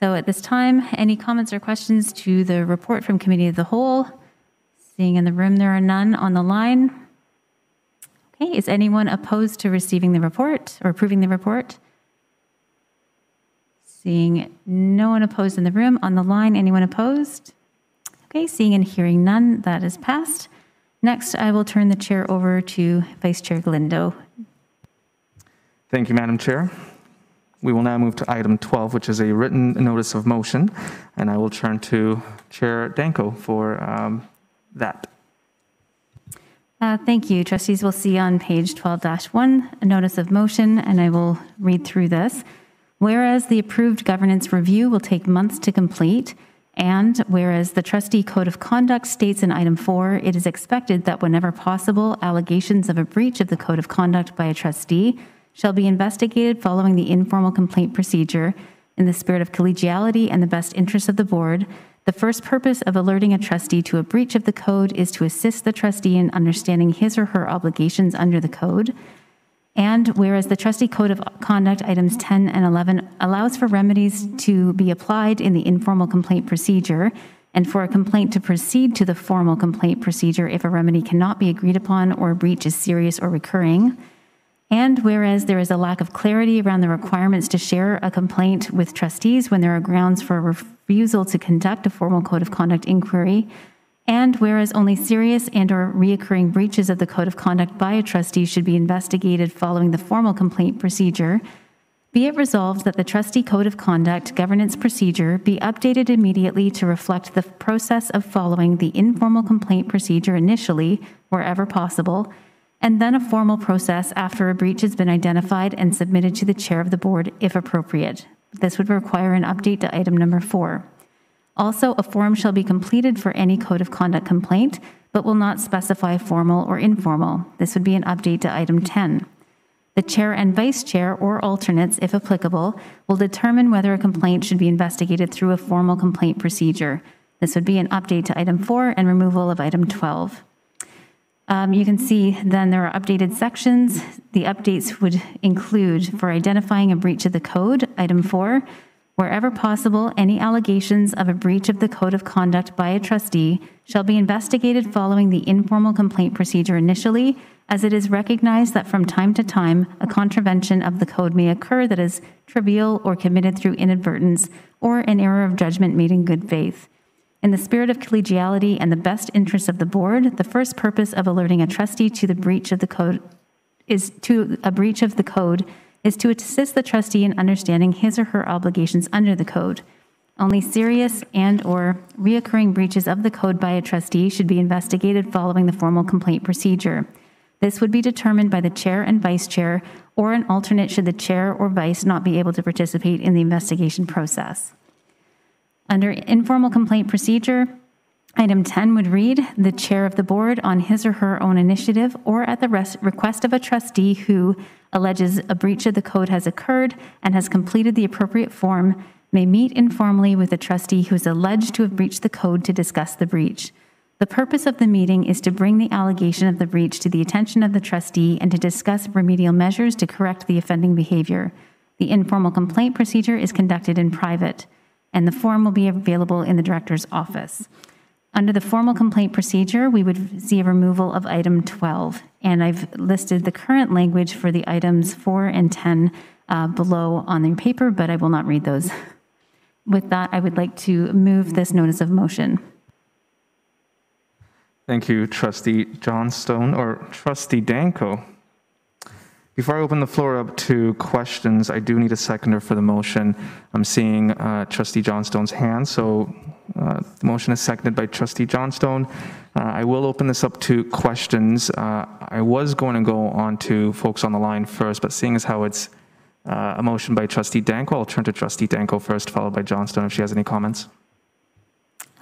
So at this time, any comments or questions to the report from Committee of the Whole? Seeing in the room there are none on the line. Okay, is anyone opposed to receiving the report or approving the report? Seeing no one opposed in the room, on the line, anyone opposed? Okay, seeing and hearing none, that is passed. Next, I will turn the chair over to Vice Chair Galindo. Thank you, Madam Chair. We will now move to item 12, which is a written notice of motion, and I will turn to Chair Danko for um, that. Uh, Thank you. Trustees We'll see on page 12-1 a notice of motion, and I will read through this. Whereas the approved governance review will take months to complete, and whereas the trustee code of conduct states in item four, it is expected that whenever possible, allegations of a breach of the code of conduct by a trustee shall be investigated following the informal complaint procedure in the spirit of collegiality and the best interests of the board. The first purpose of alerting a trustee to a breach of the code is to assist the trustee in understanding his or her obligations under the code. And whereas the trustee code of conduct items 10 and 11 allows for remedies to be applied in the informal complaint procedure and for a complaint to proceed to the formal complaint procedure if a remedy cannot be agreed upon or a breach is serious or recurring. And whereas there is a lack of clarity around the requirements to share a complaint with trustees when there are grounds for refusal to conduct a formal code of conduct inquiry, and whereas only serious and or reoccurring breaches of the code of conduct by a trustee should be investigated following the formal complaint procedure, be it resolved that the trustee code of conduct governance procedure be updated immediately to reflect the process of following the informal complaint procedure initially, wherever possible, and then a formal process after a breach has been identified and submitted to the chair of the board if appropriate. This would require an update to item number four. Also, a form shall be completed for any code of conduct complaint, but will not specify formal or informal. This would be an update to item 10. The chair and vice chair, or alternates, if applicable, will determine whether a complaint should be investigated through a formal complaint procedure. This would be an update to item 4 and removal of item 12. Um, you can see then there are updated sections. The updates would include for identifying a breach of the code, item four, wherever possible, any allegations of a breach of the code of conduct by a trustee shall be investigated following the informal complaint procedure initially, as it is recognized that from time to time a contravention of the code may occur that is trivial or committed through inadvertence or an error of judgment made in good faith. In the spirit of collegiality and the best interests of the board, the first purpose of alerting a trustee to the breach of the code is to a breach of the code is to assist the trustee in understanding his or her obligations under the code. Only serious and or reoccurring breaches of the code by a trustee should be investigated following the formal complaint procedure. This would be determined by the chair and vice chair or an alternate should the chair or vice not be able to participate in the investigation process. Under informal complaint procedure, item 10 would read the chair of the board on his or her own initiative or at the request of a trustee who alleges a breach of the code has occurred and has completed the appropriate form may meet informally with a trustee who is alleged to have breached the code to discuss the breach. The purpose of the meeting is to bring the allegation of the breach to the attention of the trustee and to discuss remedial measures to correct the offending behavior. The informal complaint procedure is conducted in private and the form will be available in the director's office. Under the formal complaint procedure, we would see a removal of item 12, and I've listed the current language for the items 4 and 10 uh, below on the paper, but I will not read those. With that, I would like to move this notice of motion. Thank you, Trustee Johnstone, or Trustee Danko. Before I open the floor up to questions, I do need a seconder for the motion. I'm seeing uh, Trustee Johnstone's hand, so uh, the motion is seconded by Trustee Johnstone. Uh, I will open this up to questions. Uh, I was going to go on to folks on the line first, but seeing as how it's uh, a motion by Trustee Danko, I'll turn to Trustee Danko first, followed by Johnstone if she has any comments.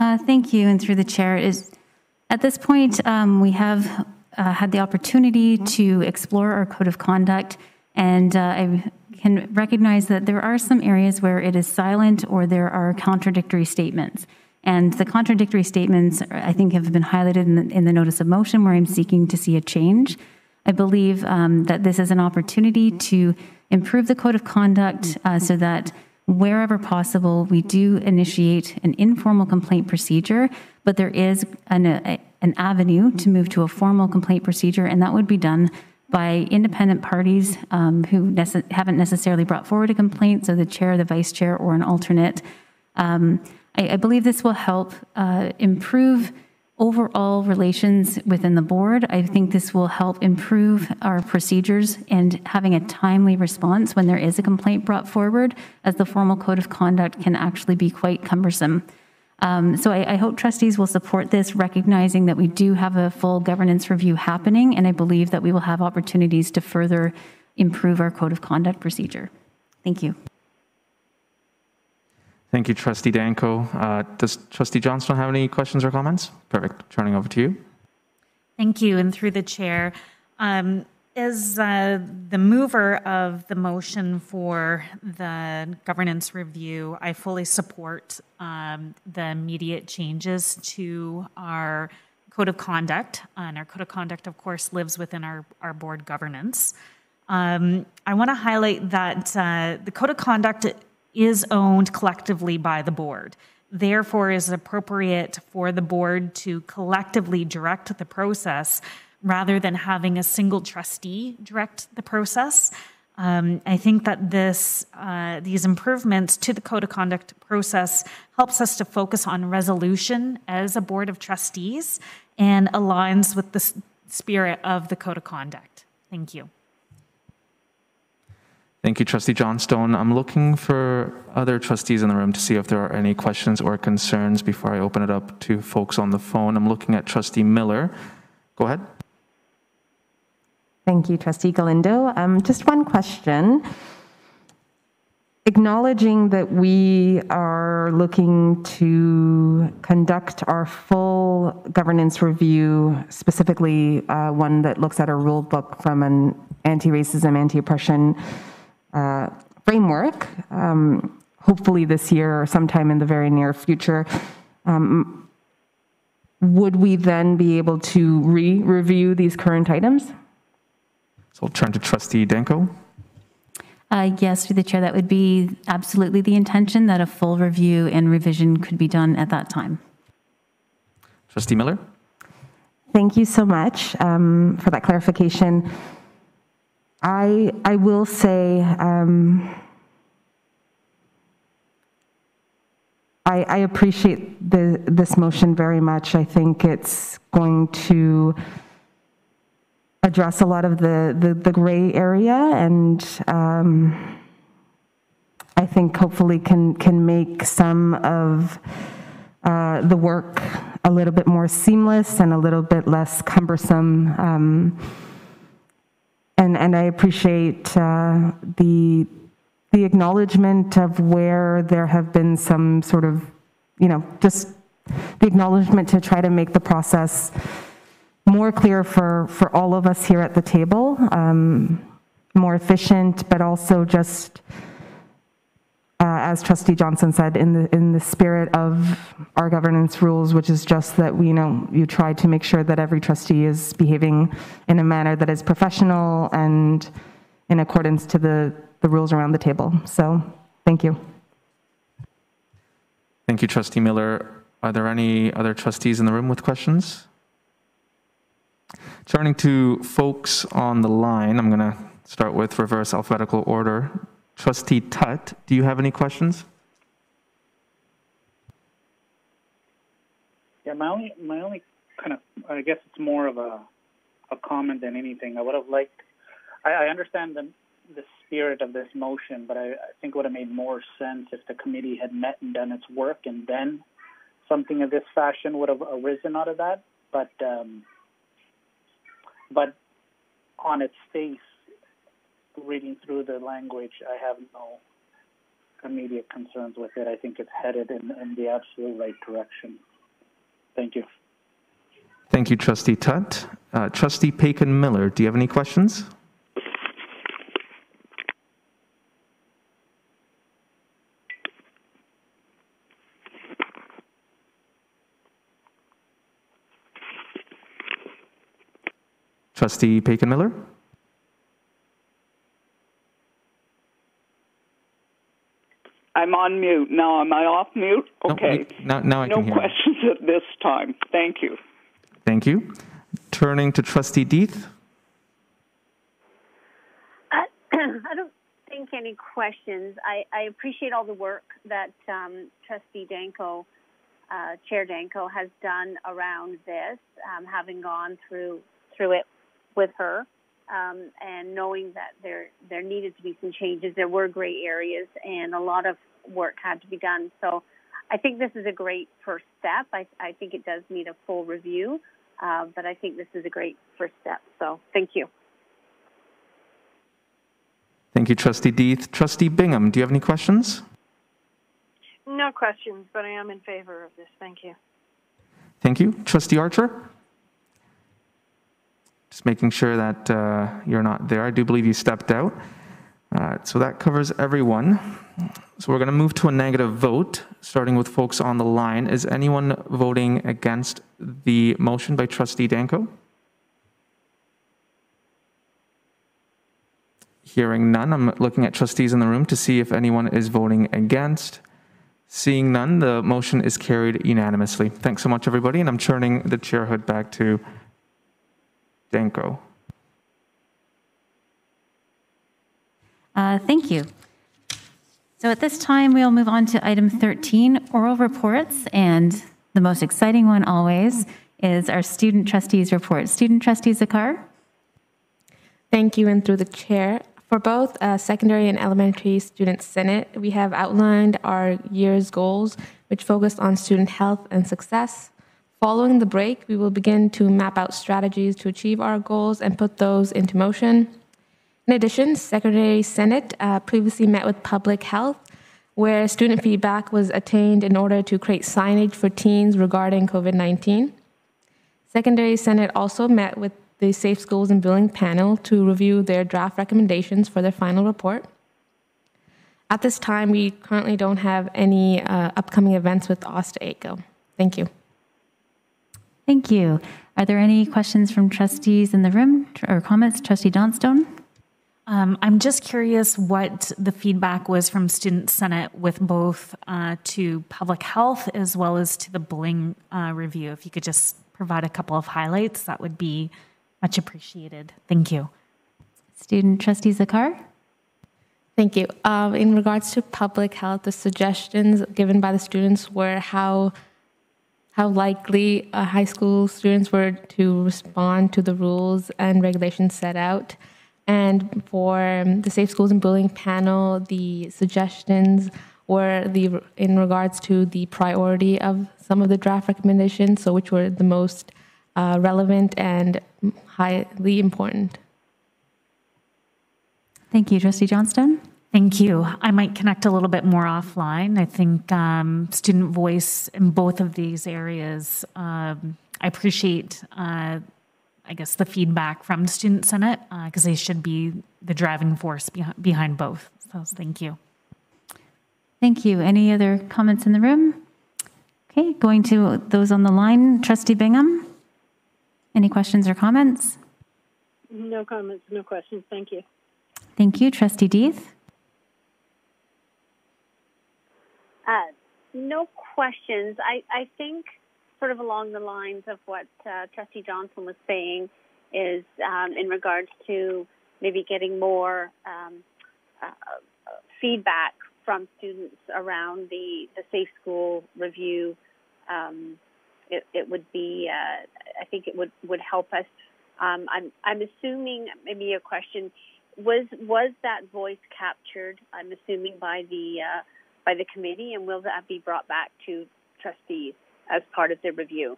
Uh, thank you, and through the chair, is at this point um, we have uh, had the opportunity to explore our code of conduct, and uh, I can recognize that there are some areas where it is silent or there are contradictory statements. And the contradictory statements, I think, have been highlighted in the, in the notice of motion where I'm seeking to see a change. I believe um, that this is an opportunity to improve the code of conduct uh, so that wherever possible, we do initiate an informal complaint procedure, but there is an, a, an avenue to move to a formal complaint procedure, and that would be done by independent parties um, who nece- haven't necessarily brought forward a complaint, so the chair, the vice chair, or an alternate. Um, I, I, believe this will help uh, improve overall relations within the board. I think this will help improve our procedures and having a timely response when there is a complaint brought forward, as the formal code of conduct can actually be quite cumbersome. Um, so I, I, hope trustees will support this, recognizing that we do have a full governance review happening, and I believe that we will have opportunities to further improve our code of conduct procedure. Thank you. Thank you, Trustee Danko. Uh, does Trustee Johnstone have any questions or comments? Perfect. Turning over to you. Thank you. And through the chair, um, as uh, the mover of the motion for the governance review, I fully support um, the immediate changes to our code of conduct. And our code of conduct, of course, lives within our, our board governance. Um, I want to highlight that uh, the code of conduct is owned collectively by the board. Therefore, it is appropriate for the board to collectively direct the process rather than having a single trustee direct the process. Um, I think that this, uh, these improvements to the code of conduct process helps us to focus on resolution as a board of trustees and aligns with the spirit of the code of conduct. Thank you. Thank you, Trustee Johnstone. I'm looking for other trustees in the room to see if there are any questions or concerns before I open it up to folks on the phone. I'm looking at Trustee Miller. Go ahead. Thank you, Trustee Galindo. Um, just one question. Acknowledging that we are looking to conduct our full governance review, specifically uh, one that looks at our rule book from an anti-racism, anti-oppression uh, framework, um, hopefully this year or sometime in the very near future, um, would we then be able to re-review these current items? So I'll turn to Trustee Danko. Uh, yes, through the chair, that would be absolutely the intention that a full review and revision could be done at that time. Trustee Miller. Thank you so much um, for that clarification. I, I will say, um, I, I appreciate the, this motion very much. I think it's going to address a lot of the, the, the gray area and um, I think hopefully can, can make some of uh, the work a little bit more seamless and a little bit less cumbersome. Um, and and I appreciate uh, the the acknowledgement of where there have been some sort of, you know, just the acknowledgement to try to make the process more clear for for all of us here at the table, um, more efficient, but also just uh, as Trustee Johnstone said, in the in the spirit of our governance rules, which is just that we you know you try to make sure that every trustee is behaving in a manner that is professional and in accordance to the the rules around the table. So, thank you. Thank you, Trustee Miller. Are there any other trustees in the room with questions? Turning to folks on the line, I'm going to start with reverse alphabetical order. Trustee Tut, do you have any questions? Yeah, my only my only kind of I guess it's more of a a comment than anything. I would have liked. I, I understand the the spirit of this motion, but I, I think it would have made more sense if the committee had met and done its work, and then something of this fashion would have arisen out of that. But um, but on its face, reading through the language, I have no immediate concerns with it. I think it's headed in, in the absolute right direction. Thank you. Thank you, Trustee Tut. Uh, Trustee Paikin Miller, do you have any questions? Trustee Paikin Miller? I'm on mute now. Am I off mute? No, Okay. you- now, now I no can hear. you. questions at this time. Thank you. Thank you. Turning to Trustee Deeth. I, *clears throat* I don't think any questions. I, I appreciate all the work that um, Trustee Danko, uh, Chair Danko, has done around this, um, having gone through through it with her, um, and knowing that there there needed to be some changes. There were gray areas, and a lot of work had to be done. So, I think this is a great first step. I, I think it does need a full review, uh, but I think this is a great first step. So, thank you. Thank you, Trustee Deeth. Trustee Bingham, do you have any questions? No questions, but I am in favor of this. Thank you. Thank you. Trustee Archer? Just making sure that uh, you're not there. I do believe you stepped out. Uh, so that covers everyone. So we're going to move to a negative vote, starting with folks on the line. Is anyone voting against the motion by Trustee Danko? Hearing none, I'm looking at trustees in the room to see if anyone is voting against. Seeing none, the motion is carried unanimously. Thanks so much, everybody, and I'm turning the chairhood back to Danko. Uh, Thank you. So at this time, we'll move on to item 13, oral reports, and the most exciting one always is our student trustees report. Student trustee Zakar? Thank you, and through the chair. For both uh, secondary and elementary student senate, we have outlined our year's goals, which focused on student health and success. Following the break, we will begin to map out strategies to achieve our goals and put those into motion. In addition, Secretary Senate uh, previously met with Public Health, where student feedback was attained in order to create signage for teens regarding COVID 19. Secondary Senate also met with the Safe Schools and Bullying panel to review their draft recommendations for their final report. At this time, we currently don't have any uh, upcoming events with OSTA-AECO. Thank you. Thank you. Are there any questions from trustees in the room or comments? Trustee Johnstone? Um, I'm just curious what the feedback was from Student Senate with both uh, to public health as well as to the bullying uh, review. If you could just provide a couple of highlights, that would be much appreciated. Thank you. Student trustee Zakar? Thank you. Um, in regards to public health, the suggestions given by the students were how how likely uh, high school students were to respond to the rules and regulations set out. And for um, the Safe Schools and Bullying panel, the suggestions were the in regards to the priority of some of the draft recommendations, so which were the most uh, relevant and highly important. Thank you. Trustee Johnstone? Thank you. I might connect a little bit more offline. I think um, student voice in both of these areas, um, I appreciate, uh, I guess, the feedback from the Student Senate because they should be the driving force behind, behind both. So thank you. Thank you. Any other comments in the room? Okay, going to those on the line. Trustee Bingham? Any questions or comments? No comments, no questions. Thank you. Thank you. Trustee Deeth? Uh, no questions. I, I think, sort of along the lines of what uh, Trustee Johnstone was saying, is um, in regards to maybe getting more um, uh, feedback from students around the, the Safe School review. Um, it, it would be, uh, I think it would, would help us. Um, I'm, I'm assuming, maybe a question, was, was that voice captured, I'm assuming, by the uh, by the committee, and will that be brought back to trustees as part of the review?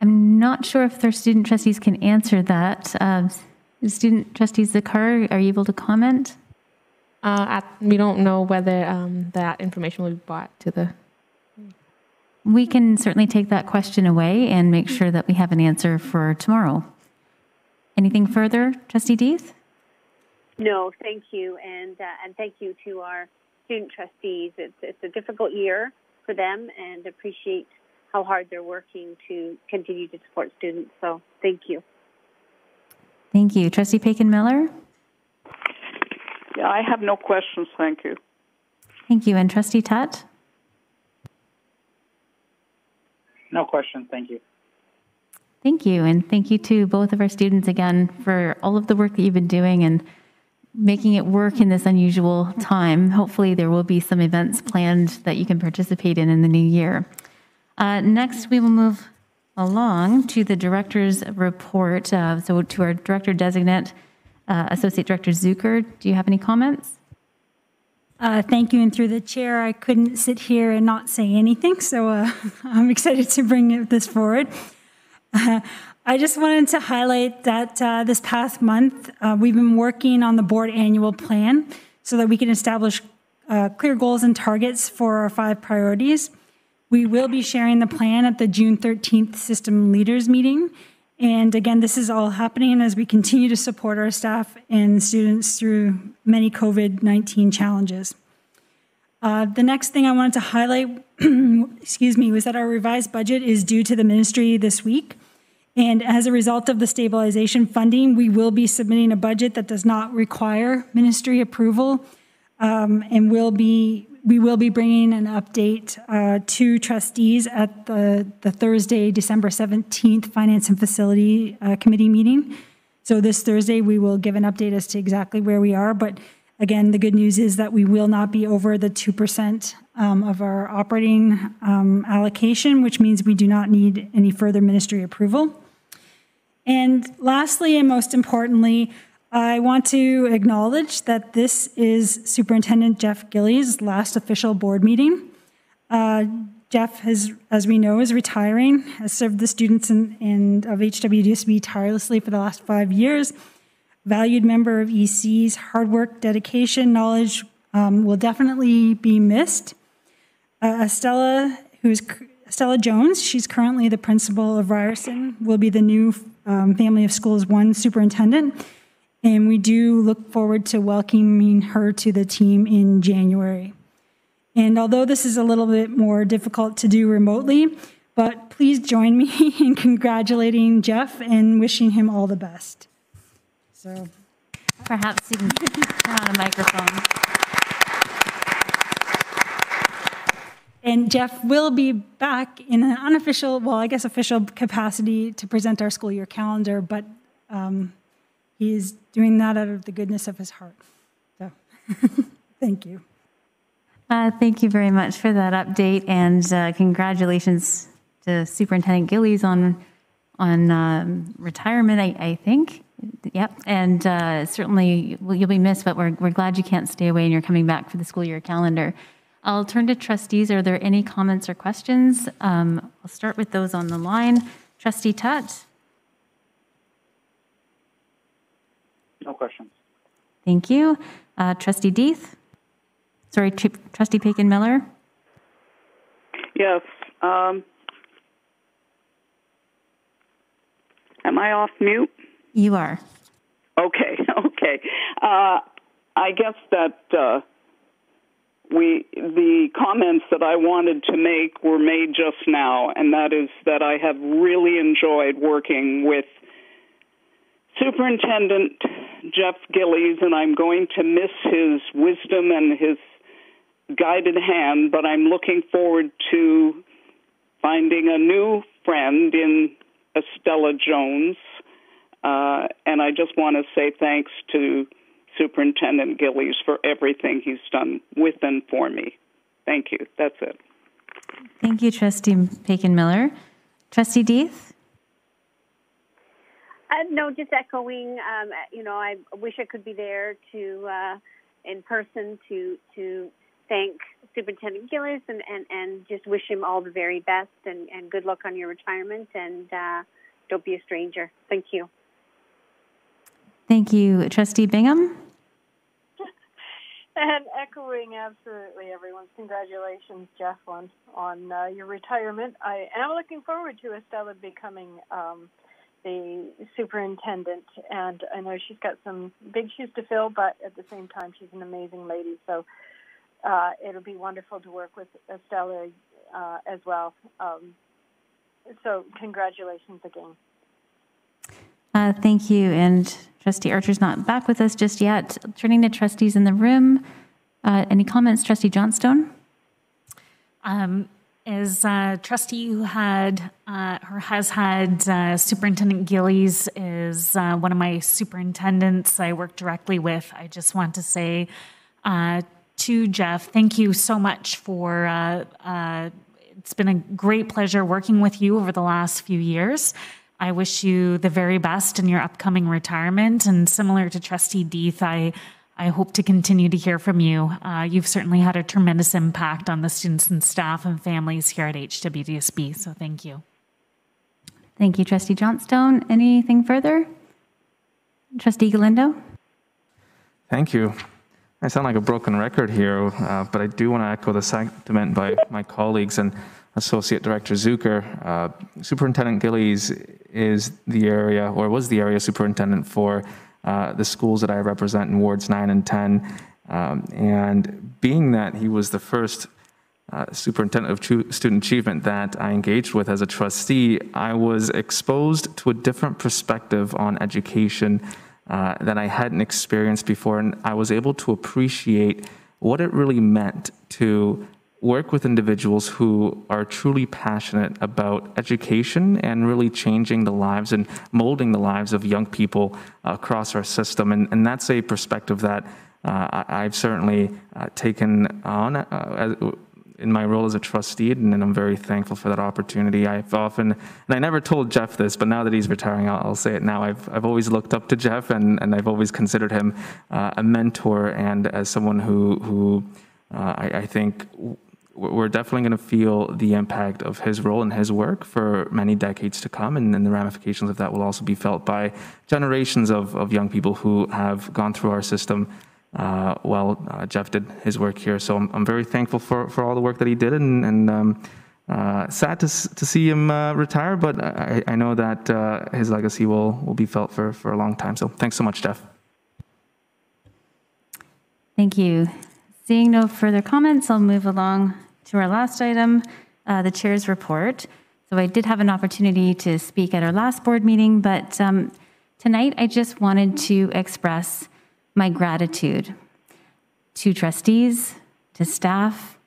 I'm not sure if their student trustees can answer that. Uh, student trustees Zakar, are you able to comment? Uh, at, we don't know whether um, that information will be brought to the. We can certainly take that question away and make sure that we have an answer for tomorrow. Anything further, Trustee Deeth? No, thank you, and uh, and thank you to our student trustees. It's it's a difficult year for them, and appreciate how hard they're working to continue to support students. So thank you. Thank you. Trustee Paikin Miller? Yeah, I have no questions. Thank you. Thank you. And Trustee Tut? No questions. Thank you. Thank you. And thank you to both of our students again for all of the work that you've been doing and making it work in this unusual time. Hopefully, there will be some events planned that you can participate in in the new year. Uh, next, we will move along to the director's report. Uh, so, to our director designate, uh, Associate Director Zucker, do you have any comments? Uh, thank you. And through the chair, I couldn't sit here and not say anything. So uh, *laughs* I'm excited to bring this forward. *laughs* I just wanted to highlight that uh, this past month, uh, we've been working on the board annual plan so that we can establish uh, clear goals and targets for our five priorities. We will be sharing the plan at the June 13th System Leaders Meeting. And again, this is all happening as we continue to support our staff and students through many COVID 19 challenges. Uh, the next thing I wanted to highlight, *clears throat* excuse me, was that our revised budget is due to the ministry this week. And as a result of the stabilization funding, we will be submitting a budget that does not require ministry approval, um, and will be we will be bringing an update uh, to trustees at the, the Thursday, December 17th Finance and Facility uh, Committee meeting. So this Thursday, we will give an update as to exactly where we are. But again, the good news is that we will not be over the 2% um, of our operating um, allocation, which means we do not need any further ministry approval. And lastly, and most importantly, I want to acknowledge that this is Superintendent Jeff Gillies' last official board meeting. Uh, Jeff, has, as we know, is retiring, has served the students in, in, of HWDSB tirelessly for the last five years. Valued member of EC's hard work, dedication, knowledge um, will definitely be missed. Uh, Estella, who's Stella Jones, she's currently the principal of Ryerson, will be the new um, Family of Schools 1 superintendent. And we do look forward to welcoming her to the team in January. And although this is a little bit more difficult to do remotely, but please join me *laughs* in congratulating Jeff and wishing him all the best. So perhaps you can turn on a microphone. And Jeff will be back in an unofficial, well, I guess official capacity to present our school year calendar, but um, he's doing that out of the goodness of his heart. So *laughs* thank you. Uh, thank you very much for that update, and uh, congratulations to Superintendent Gillies on on um, retirement. I, I, think, yep, and uh, certainly you'll be missed. But we're we're glad you can't stay away, and you're coming back for the school year calendar. I'll turn to trustees. Are there any comments or questions? Um, I'll start with those on the line. Trustee Tut. No questions. Thank you. Uh, Trustee Deeth. Sorry, Trustee Paikin Miller. Yes. Um, am I off mute? You are. Okay. *laughs* Okay. Uh, I guess that. Uh, we the comments that I wanted to make were made just now, and that is that I have really enjoyed working with Superintendent Jeff Gillies, and I'm going to miss his wisdom and his guided hand, but I'm looking forward to finding a new friend in Estella Jones. Uh, and I just want to say thanks to Superintendent Gillies for everything he's done with and for me. Thank you. That's it. Thank you, Trustee Paikin Miller. Trustee Deeth? Uh, no, just echoing. Um, you know, I wish I could be there to uh, in person to to thank Superintendent Gillies and, and, and just wish him all the very best and, and good luck on your retirement. And uh, don't be a stranger. Thank you. Thank you, Trustee Bingham. *laughs* And echoing absolutely everyone's congratulations, Jeff, on on uh, your retirement. I am looking forward to Estella becoming um, the superintendent, and I know she's got some big shoes to fill, but at the same time, she's an amazing lady. So uh, it'll be wonderful to work with Estella uh, as well. Um, so congratulations again. Uh, thank you. And Trustee Archer's not back with us just yet. Turning to trustees in the room, uh, any comments, Trustee Johnstone? Um, is a trustee who had uh, or has had uh, Superintendent Gillies is uh, one of my superintendents I work directly with. I just want to say uh, to Jeff, thank you so much for. Uh, uh, it's been a great pleasure working with you over the last few years. I wish you the very best in your upcoming retirement. And similar to Trustee Deeth, I I hope to continue to hear from you. Uh, you've certainly had a tremendous impact on the students and staff and families here at HWDSB, so thank you. Thank you, Trustee Johnstone. Anything further? Trustee Galindo? Thank you. I sound like a broken record here, uh, but I do want to echo the sentiment by my colleagues and Associate Director Zucker. Uh, Superintendent Gillies is the area, or was the area superintendent for uh, the schools that I represent in wards 9 and 10. Um, and being that he was the first uh, superintendent of student achievement that I engaged with as a trustee, I was exposed to a different perspective on education uh, that I hadn't experienced before. And I was able to appreciate what it really meant to work with individuals who are truly passionate about education and really changing the lives and molding the lives of young people across our system. And, and that's a perspective that uh, I've certainly uh, taken on uh, in my role as a trustee, and I'm very thankful for that opportunity. I've often, and I never told Jeff this, but now that he's retiring, I'll, I'll say it now. I've, I've always looked up to Jeff, and, and I've always considered him uh, a mentor and as someone who, who uh, I, I think we're definitely going to feel the impact of his role and his work for many decades to come, and, the ramifications of that will also be felt by generations of, of young people who have gone through our system uh, while uh, Jeff did his work here. So I'm, I'm, very thankful for, for all the work that he did, and, and um, uh, sad to, to see him uh, retire, but I, I know that uh, his legacy will, will be felt for, for a long time. So thanks so much, Jeff. Thank you. Seeing no further comments, I'll move along to our last item, uh, the chair's report. So I did have an opportunity to speak at our last board meeting, but um, tonight I just wanted to express my gratitude to trustees, to staff,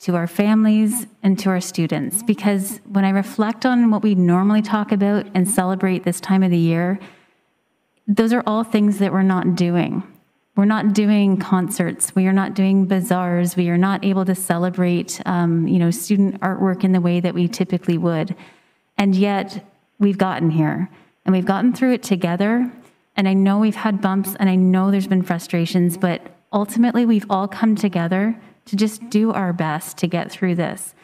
to our families, and to our students. Because when I reflect on what we normally talk about and celebrate this time of the year, those are all things that we're not doing. We're not doing concerts. We are not doing bazaars. We are not able to celebrate, um, you know, student artwork in the way that we typically would. And yet, we've gotten here, and we've gotten through it together. And I know we've had bumps, and I know there's been frustrations, but ultimately, we've all come together to just do our best to get through this.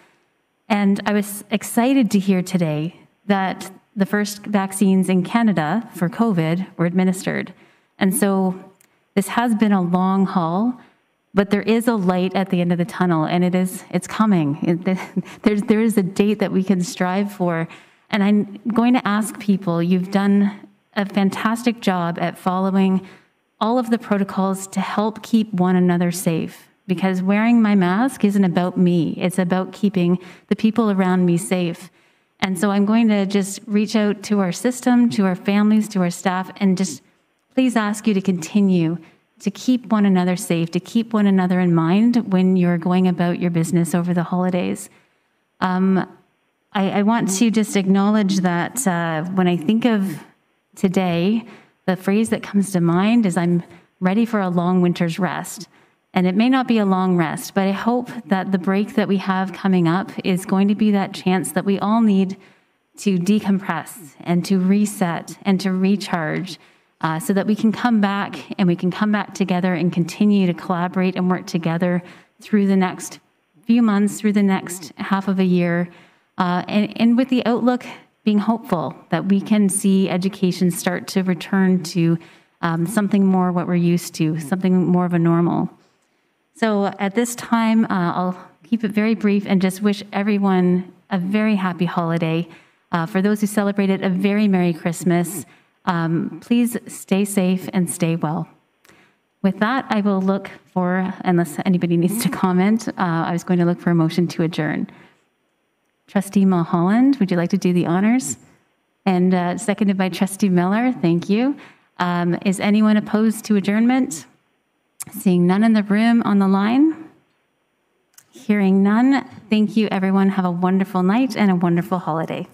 And I was excited to hear today that the first vaccines in Canada for COVID were administered. And so this has been a long haul, but there is a light at the end of the tunnel, and it is it's coming. It, *laughs* there's there is a date that we can strive for, and I'm going to ask people. You've done a fantastic job at following all of the protocols to help keep one another safe. Because wearing my mask isn't about me; it's about keeping the people around me safe. And so I'm going to just reach out to our system, to our families, to our staff, and just please ask you to continue to keep one another safe, to keep one another in mind when you're going about your business over the holidays. Um, I, I, want to just acknowledge that uh, when I think of today, the phrase that comes to mind is I'm ready for a long winter's rest. And it may not be a long rest, but I hope that the break that we have coming up is going to be that chance that we all need to decompress and to reset and to recharge uh, so that we can come back and we can come back together and continue to collaborate and work together through the next few months, through the next half of a year, uh, and, and with the outlook being hopeful that we can see education start to return to um, something more what we're used to, something more of a normal. So at this time, uh, I'll keep it very brief and just wish everyone a very happy holiday. Uh, for those who celebrated, a very Merry Christmas. Um, please stay safe and stay well. With that, I will look for, unless anybody needs to comment, uh, I was going to look for a motion to adjourn. Trustee Mulholland, would you like to do the honors? And uh, seconded by Trustee Miller. Thank you. Um, Is anyone opposed to adjournment? Seeing none in the room on the line? Hearing none, thank you, everyone. Have a wonderful night and a wonderful holiday.